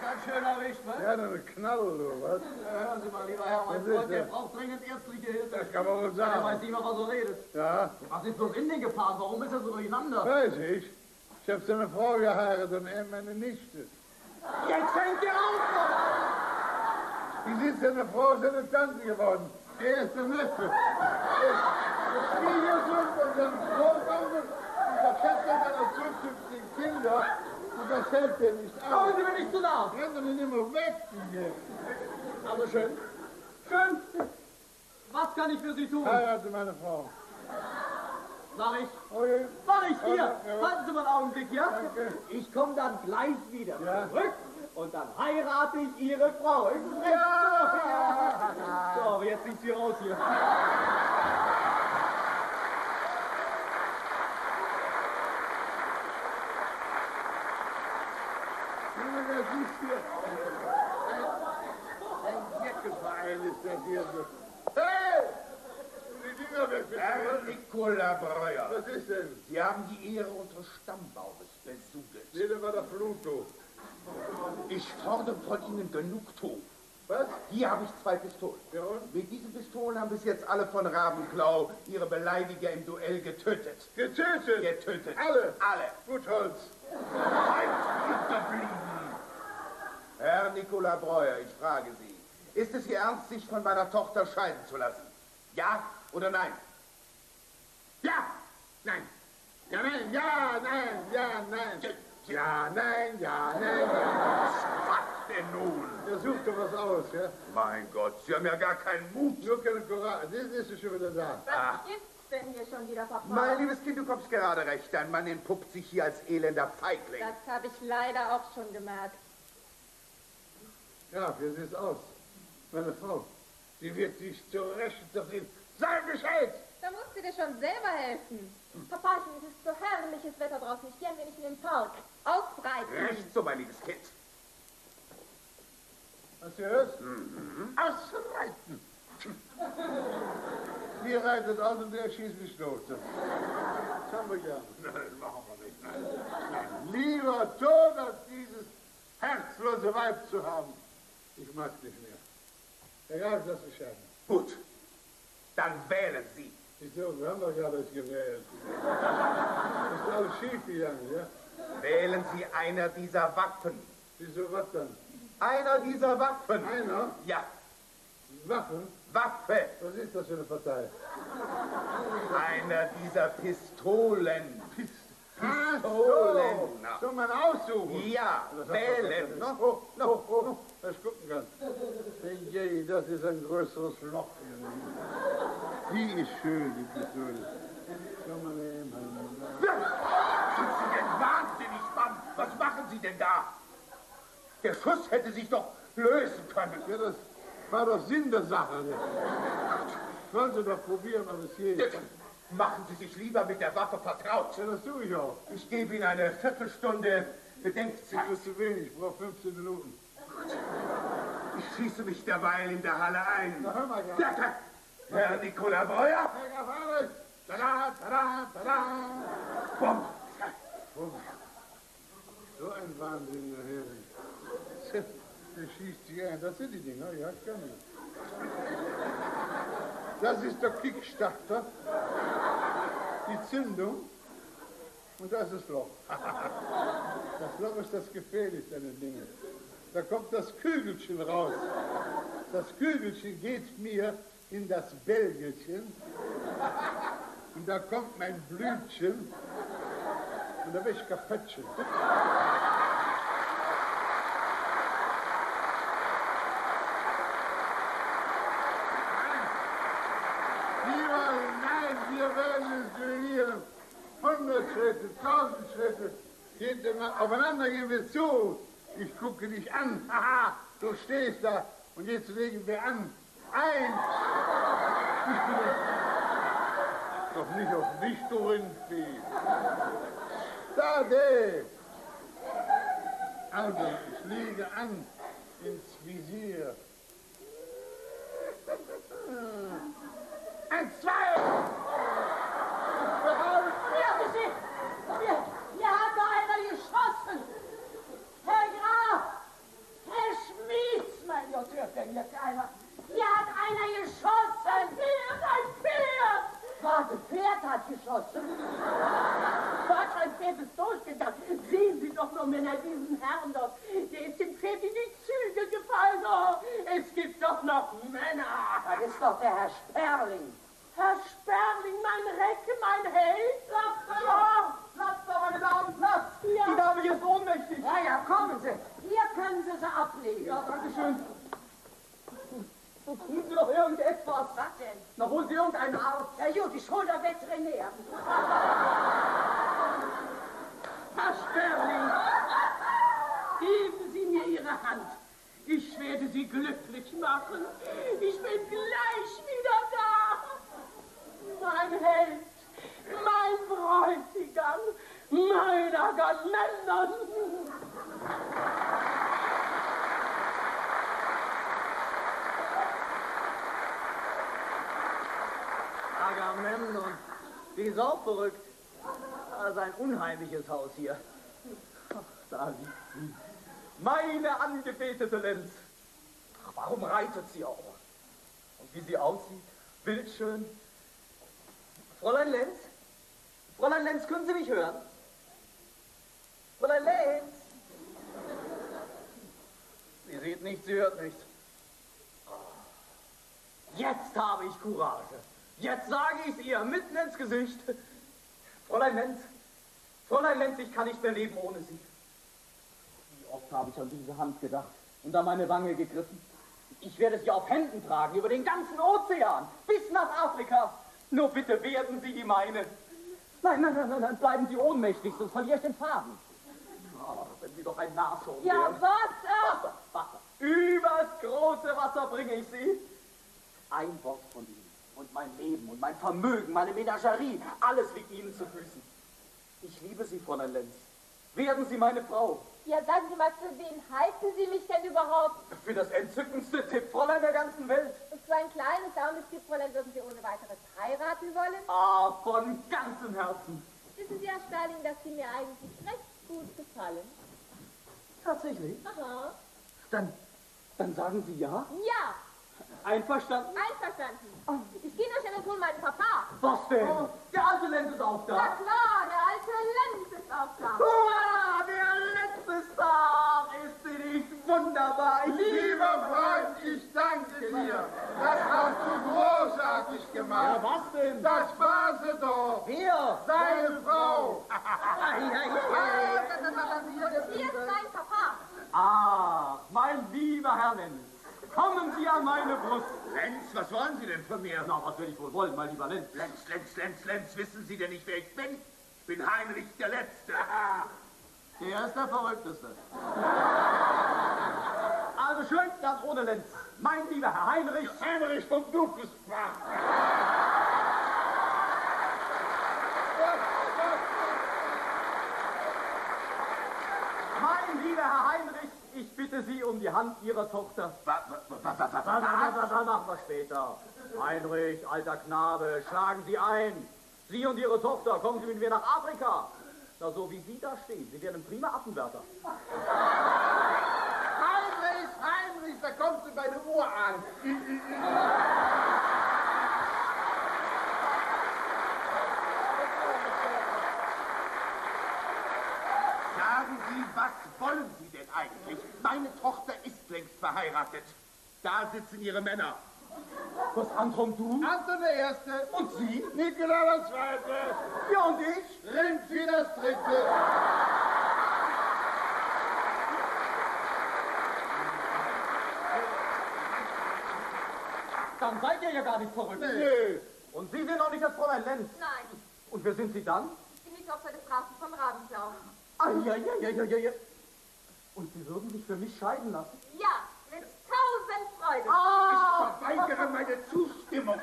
Ganz schön erwischt, was? Ja, dann Knall, du, was? Hören Sie mal, lieber Herr, mein Freund, der braucht dringend ärztliche Hilfe. Das kann man wohl Der weiß sagen. nicht mehr, was er redet. Ja, Was ist bloß in den gefahren? Warum ist er so durcheinander? weiß ich. Ich habe seine Frau geheiratet und er meine Nichte. Jetzt fängt er auf! Wie ist seine Frau seine Tante geworden? Er ist der Neffe. Er ist der Schwiegersohn von seinem Großonkel und der Vater seiner zukünftigen Kinder. Und das hält er nicht Kommen aus. Sie mir nicht zu nah! Rennt ihn immer weg, die hier. Also schön. Schön. Was kann ich für Sie tun? Heirate meine Frau. Sag ich. Okay. Sag ich hier. Warten Sie mal einen Augenblick, ja? Danke. Ich komme dann gleich wieder Ja. zurück und dann heirate ich Ihre Frau. Ist es recht? Ja. So, aber jetzt sind Sie raus hier. Ein, ein Jackeverein ist das hier so. Hey! Die Dinger weg mit Herr Nikola Breuer, Was ist denn? Sie haben die Ehre unseres Stammbaumes besudelt. Nee, das war der Pluto. Ich fordere von Ihnen Genugtuung. Was? Hier habe ich zwei Pistolen. Ja? Mit diesen Pistolen haben bis jetzt alle von Ravenklau ihre Beleidiger im Duell getötet. Getötet! Getötet. Alle? Alle. Butholz. Halt geblieben. Herr Nikola Breuer, ich frage Sie, ist es Ihr Ernst, sich von meiner Tochter scheiden zu lassen? Ja oder nein? Ja! Nein! Ja, nein, ja, nein, ja, nein. Ja, nein, ja, nein, ja. Was denn nun? Er sucht doch was aus, ja? Mein Gott, Sie haben ja gar keinen Mut. Nur keine Courage. Jetzt ist schon wieder da. Ah, denn hier schon wieder, Papa? Mein liebes Kind, du kommst gerade recht. Dein Mann entpuppt sich hier als elender Feigling. Das habe ich leider auch schon gemerkt. Ja, wie sieht's aus? Meine Frau, die wird dich zur Rechten zufrieden. Sei Bescheid! Da musst du dir schon selber helfen. Papachen, es ist so herrliches Wetter draußen. Ich gehe ein wenig in den Park. Ausbreiten. Recht so, mein liebes Kind. Hast du gehört? Ausreiten! Ihr reitet aus und der schießt mich los. Das haben wir ja. Nein, machen wir nicht. Nein. Nein. Lieber tot, als dieses herzlose Weib zu haben. Ich mag nicht mehr. Egal, das Bescheid. Gut, dann wählen Sie. Wieso? Wir haben doch gerade nicht gewählt. Ist alles schief gegangen, ja? Wählen Sie einer dieser Waffen. Wieso was dann? Einer dieser Waffen. Einer? Ja, Waffen? Waffe. Was ist das für eine Partei? Einer dieser Pistolen. Ach Pistolen. Soll man aussuchen? Ja, wählen. No, oh, oh, oh, dass ich gucken kann. Je, das ist ein größeres Loch. Die ist schön, die Pistole. Schau mal eben. Sind Sie denn wahnsinnig, Mann? Was machen Sie denn da? Der Schuss hätte sich doch lösen können. Ja, das war doch Sinn der Sache. Ne? Wollen Sie doch probieren, ob es geht. Machen Sie sich lieber mit der Waffe vertraut. Ja, das tue ich auch. Ich gebe Ihnen eine Viertelstunde Das Bedenkzeit. ist zu wenig, ich brauche 15 Minuten. Ich schieße mich derweil in der Halle ein. Na, hör mal, ja. Herr Nikola Breuer! Herr! Tada, tada, tada! Bumm! So ein Wahnsinn, Herr Hering. Der schießt sich ein. Das sind die Dinger, ja, ich kann das. Das ist der Kickstarter, die Zündung und das ist das Loch. Das Loch ist das Gefährlichste an den Dingen. Da kommt das Kügelchen raus. Das Kügelchen geht mir in das Bälgelchen und da kommt mein Blütchen und da bin ich kaputtchen. Lieber, nein, wir werden es duellieren. 100 Schritte, 1000 Schritte. Geht aufeinander gehen wir zu. Ich gucke dich an. Haha, du stehst da. Und jetzt legen wir an. Eins. Doch nicht auf mich, du Rindvieh. Stade. Also, ich lege an ins Visier. Ein, zwei! Hören Sie! Hier, hier hat da einer geschossen! Herr Graf! Herr Schmieds, mein Hört denn hier hat einer geschossen! Ein Pferd, ein Pferd! Was, ein Pferd hat geschossen? Was, ein Pferd ist durchgegangen? Sehen Sie doch nur, Männer, diesen Herrn dort. Der ist dem Pferd in die Züge gefallen. Oh, es gibt doch noch Männer. Das ist doch der Herr Sperling. Herr Sperling, mein Recke, mein Held. Platz, ja. Platz doch, meine Damen, Platz. Ja. Die Dame hier ist ohnmächtig. Ja, ja, kommen Sie. Hier können Sie sie ablegen. Ja, danke schön. Tun Sie doch irgendetwas. Was denn? Na, holen Sie irgendeinen Arzt. Ja gut, ich hol der Veterinär. Herr Sperling, geben Sie mir Ihre Hand. Ich werde Sie glücklich machen. Ich bin gleich wieder da. Mein Held, mein Bräutigam, mein Agamemnon. Agamemnon, die ist auch verrückt. Das ist ein unheimliches Haus hier. Ach, da liegt sie. Meine angebetete Lenz. Ach, warum reitet sie auch? Und wie sie aussieht, bildschön. Fräulein Lenz? Fräulein Lenz, können Sie mich hören? Fräulein Lenz? Sie sieht nicht, sie hört nicht. Jetzt habe ich Courage. Jetzt sage ich es ihr mitten ins Gesicht. Fräulein Lenz, Fräulein Lenz, ich kann nicht mehr leben ohne Sie. Wie oft habe ich an diese Hand gedacht und an meine Wange gegriffen. Ich werde sie auf Händen tragen über den ganzen Ozean bis nach Afrika. Nur bitte werden Sie die meine. Nein, nein, nein, nein, nein, bleiben Sie ohnmächtig, sonst verliere ich den Faden. Oh, wenn Sie doch ein Nashorn Ja, wären. Wasser! Wasser, Wasser. Übers große Wasser bringe ich Sie. Ein Wort von Ihnen und mein Leben und mein Vermögen, meine Menagerie, alles liegt Ihnen zu Füßen. Ich liebe Sie, Fräulein Lenz. Werden Sie meine Frau. Ja, sagen Sie mal, für wen halten Sie mich denn überhaupt? Für das entzückendste Tippfräulein der ganzen Welt. Und so ein kleines, armes Tippfräulein würden Sie ohne weiteres heiraten wollen? Ah, von ganzem Herzen. Wissen Sie, Herr Starling, dass Sie mir eigentlich recht gut gefallen? Tatsächlich? Aha. Dann, dann sagen Sie ja? Ja, Einverstanden? einverstanden. Ich gehe nur schnell und hole meinen Papa. Was denn? Der alte Lenz ist auch Na da. klar, der alte Lenz ist auch da. Hurra, der letzte Star! Ist sie nicht wunderbar? Ich Lieber Freund, ich danke dir. Das hast du großartig gemacht. Ja, was denn? Das war sie doch. Wer? Seine Frau. Ei. Hier ist mein Papa. Ah, mein lieber Herr Lenz. Kommen Sie an meine Brust. Lenz, was wollen Sie denn von mir? Na, was will ich wohl wollen, mein lieber Lenz? Lenz, Lenz, Lenz, Lenz, wissen Sie denn nicht, wer ich bin? Ich bin Heinrich der Letzte. Der ist der Verrückteste. Also schön, dann ohne Lenz. Mein lieber Herr Heinrich. Heinrich vom Dufesbach. Mein lieber Herr Heinrich, ich bitte Sie um die Hand Ihrer Tochter. Was machen wir später? Heinrich, alter Knabe, schlagen Sie ein. Sie und Ihre Tochter, kommen Sie mit mir nach Afrika. Na, so wie Sie da stehen, Sie werden prima Affenwärter. Heinrich, Heinrich, da kommst du bei der Uhr an. Sagen Sie, was wollen Sie denn eigentlich? Meine Tochter ist längst verheiratet. Da sitzen Ihre Männer. Was, Anton, du? Anton der Erste. Und Sie? Nikola der Zweite. Ja, und ich? Renzi das Dritte. Dann seid ihr ja gar nicht verrückt. Nee. Und Sie sind auch nicht das Fräulein Lenz. Nein, Und wer sind Sie dann? ich bin die Tochter des Grafen von Ravenklau. Ah, ja, ja, ja, ja, ja, ja. Und Sie würden sich für mich scheiden lassen? Ja, mit tausend Freuden. Ich verweigere meine Zustimmung.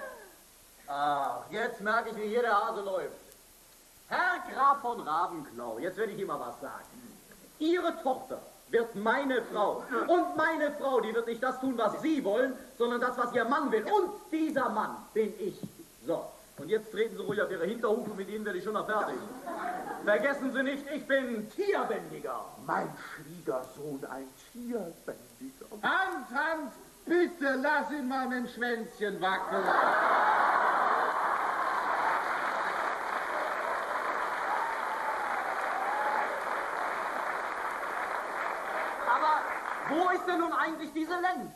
Ach, jetzt merke ich, wie hier der Hase läuft. Herr Graf von Ravenklau, jetzt werde ich Ihnen mal was sagen. Ihre Tochter wird meine Frau. Und meine Frau, die wird nicht das tun, was Sie wollen, sondern das, was Ihr Mann will. Und dieser Mann bin ich. So, und jetzt treten Sie ruhig auf Ihre Hinterhufe, mit Ihnen werde ich schon noch fertig. Vergessen Sie nicht, ich bin Tierbändiger. Mein Schwiegersohn, ein Tierbändiger. Hans, Hans, bitte lass ihn mal mit dem Schwänzchen wackeln. Aber wo ist denn nun eigentlich diese Lenz?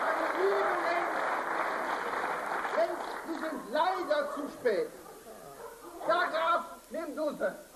Meine lieben Lenz, Lenz, Sie sind leider zu spät. Ja, Graf, nimm du sie.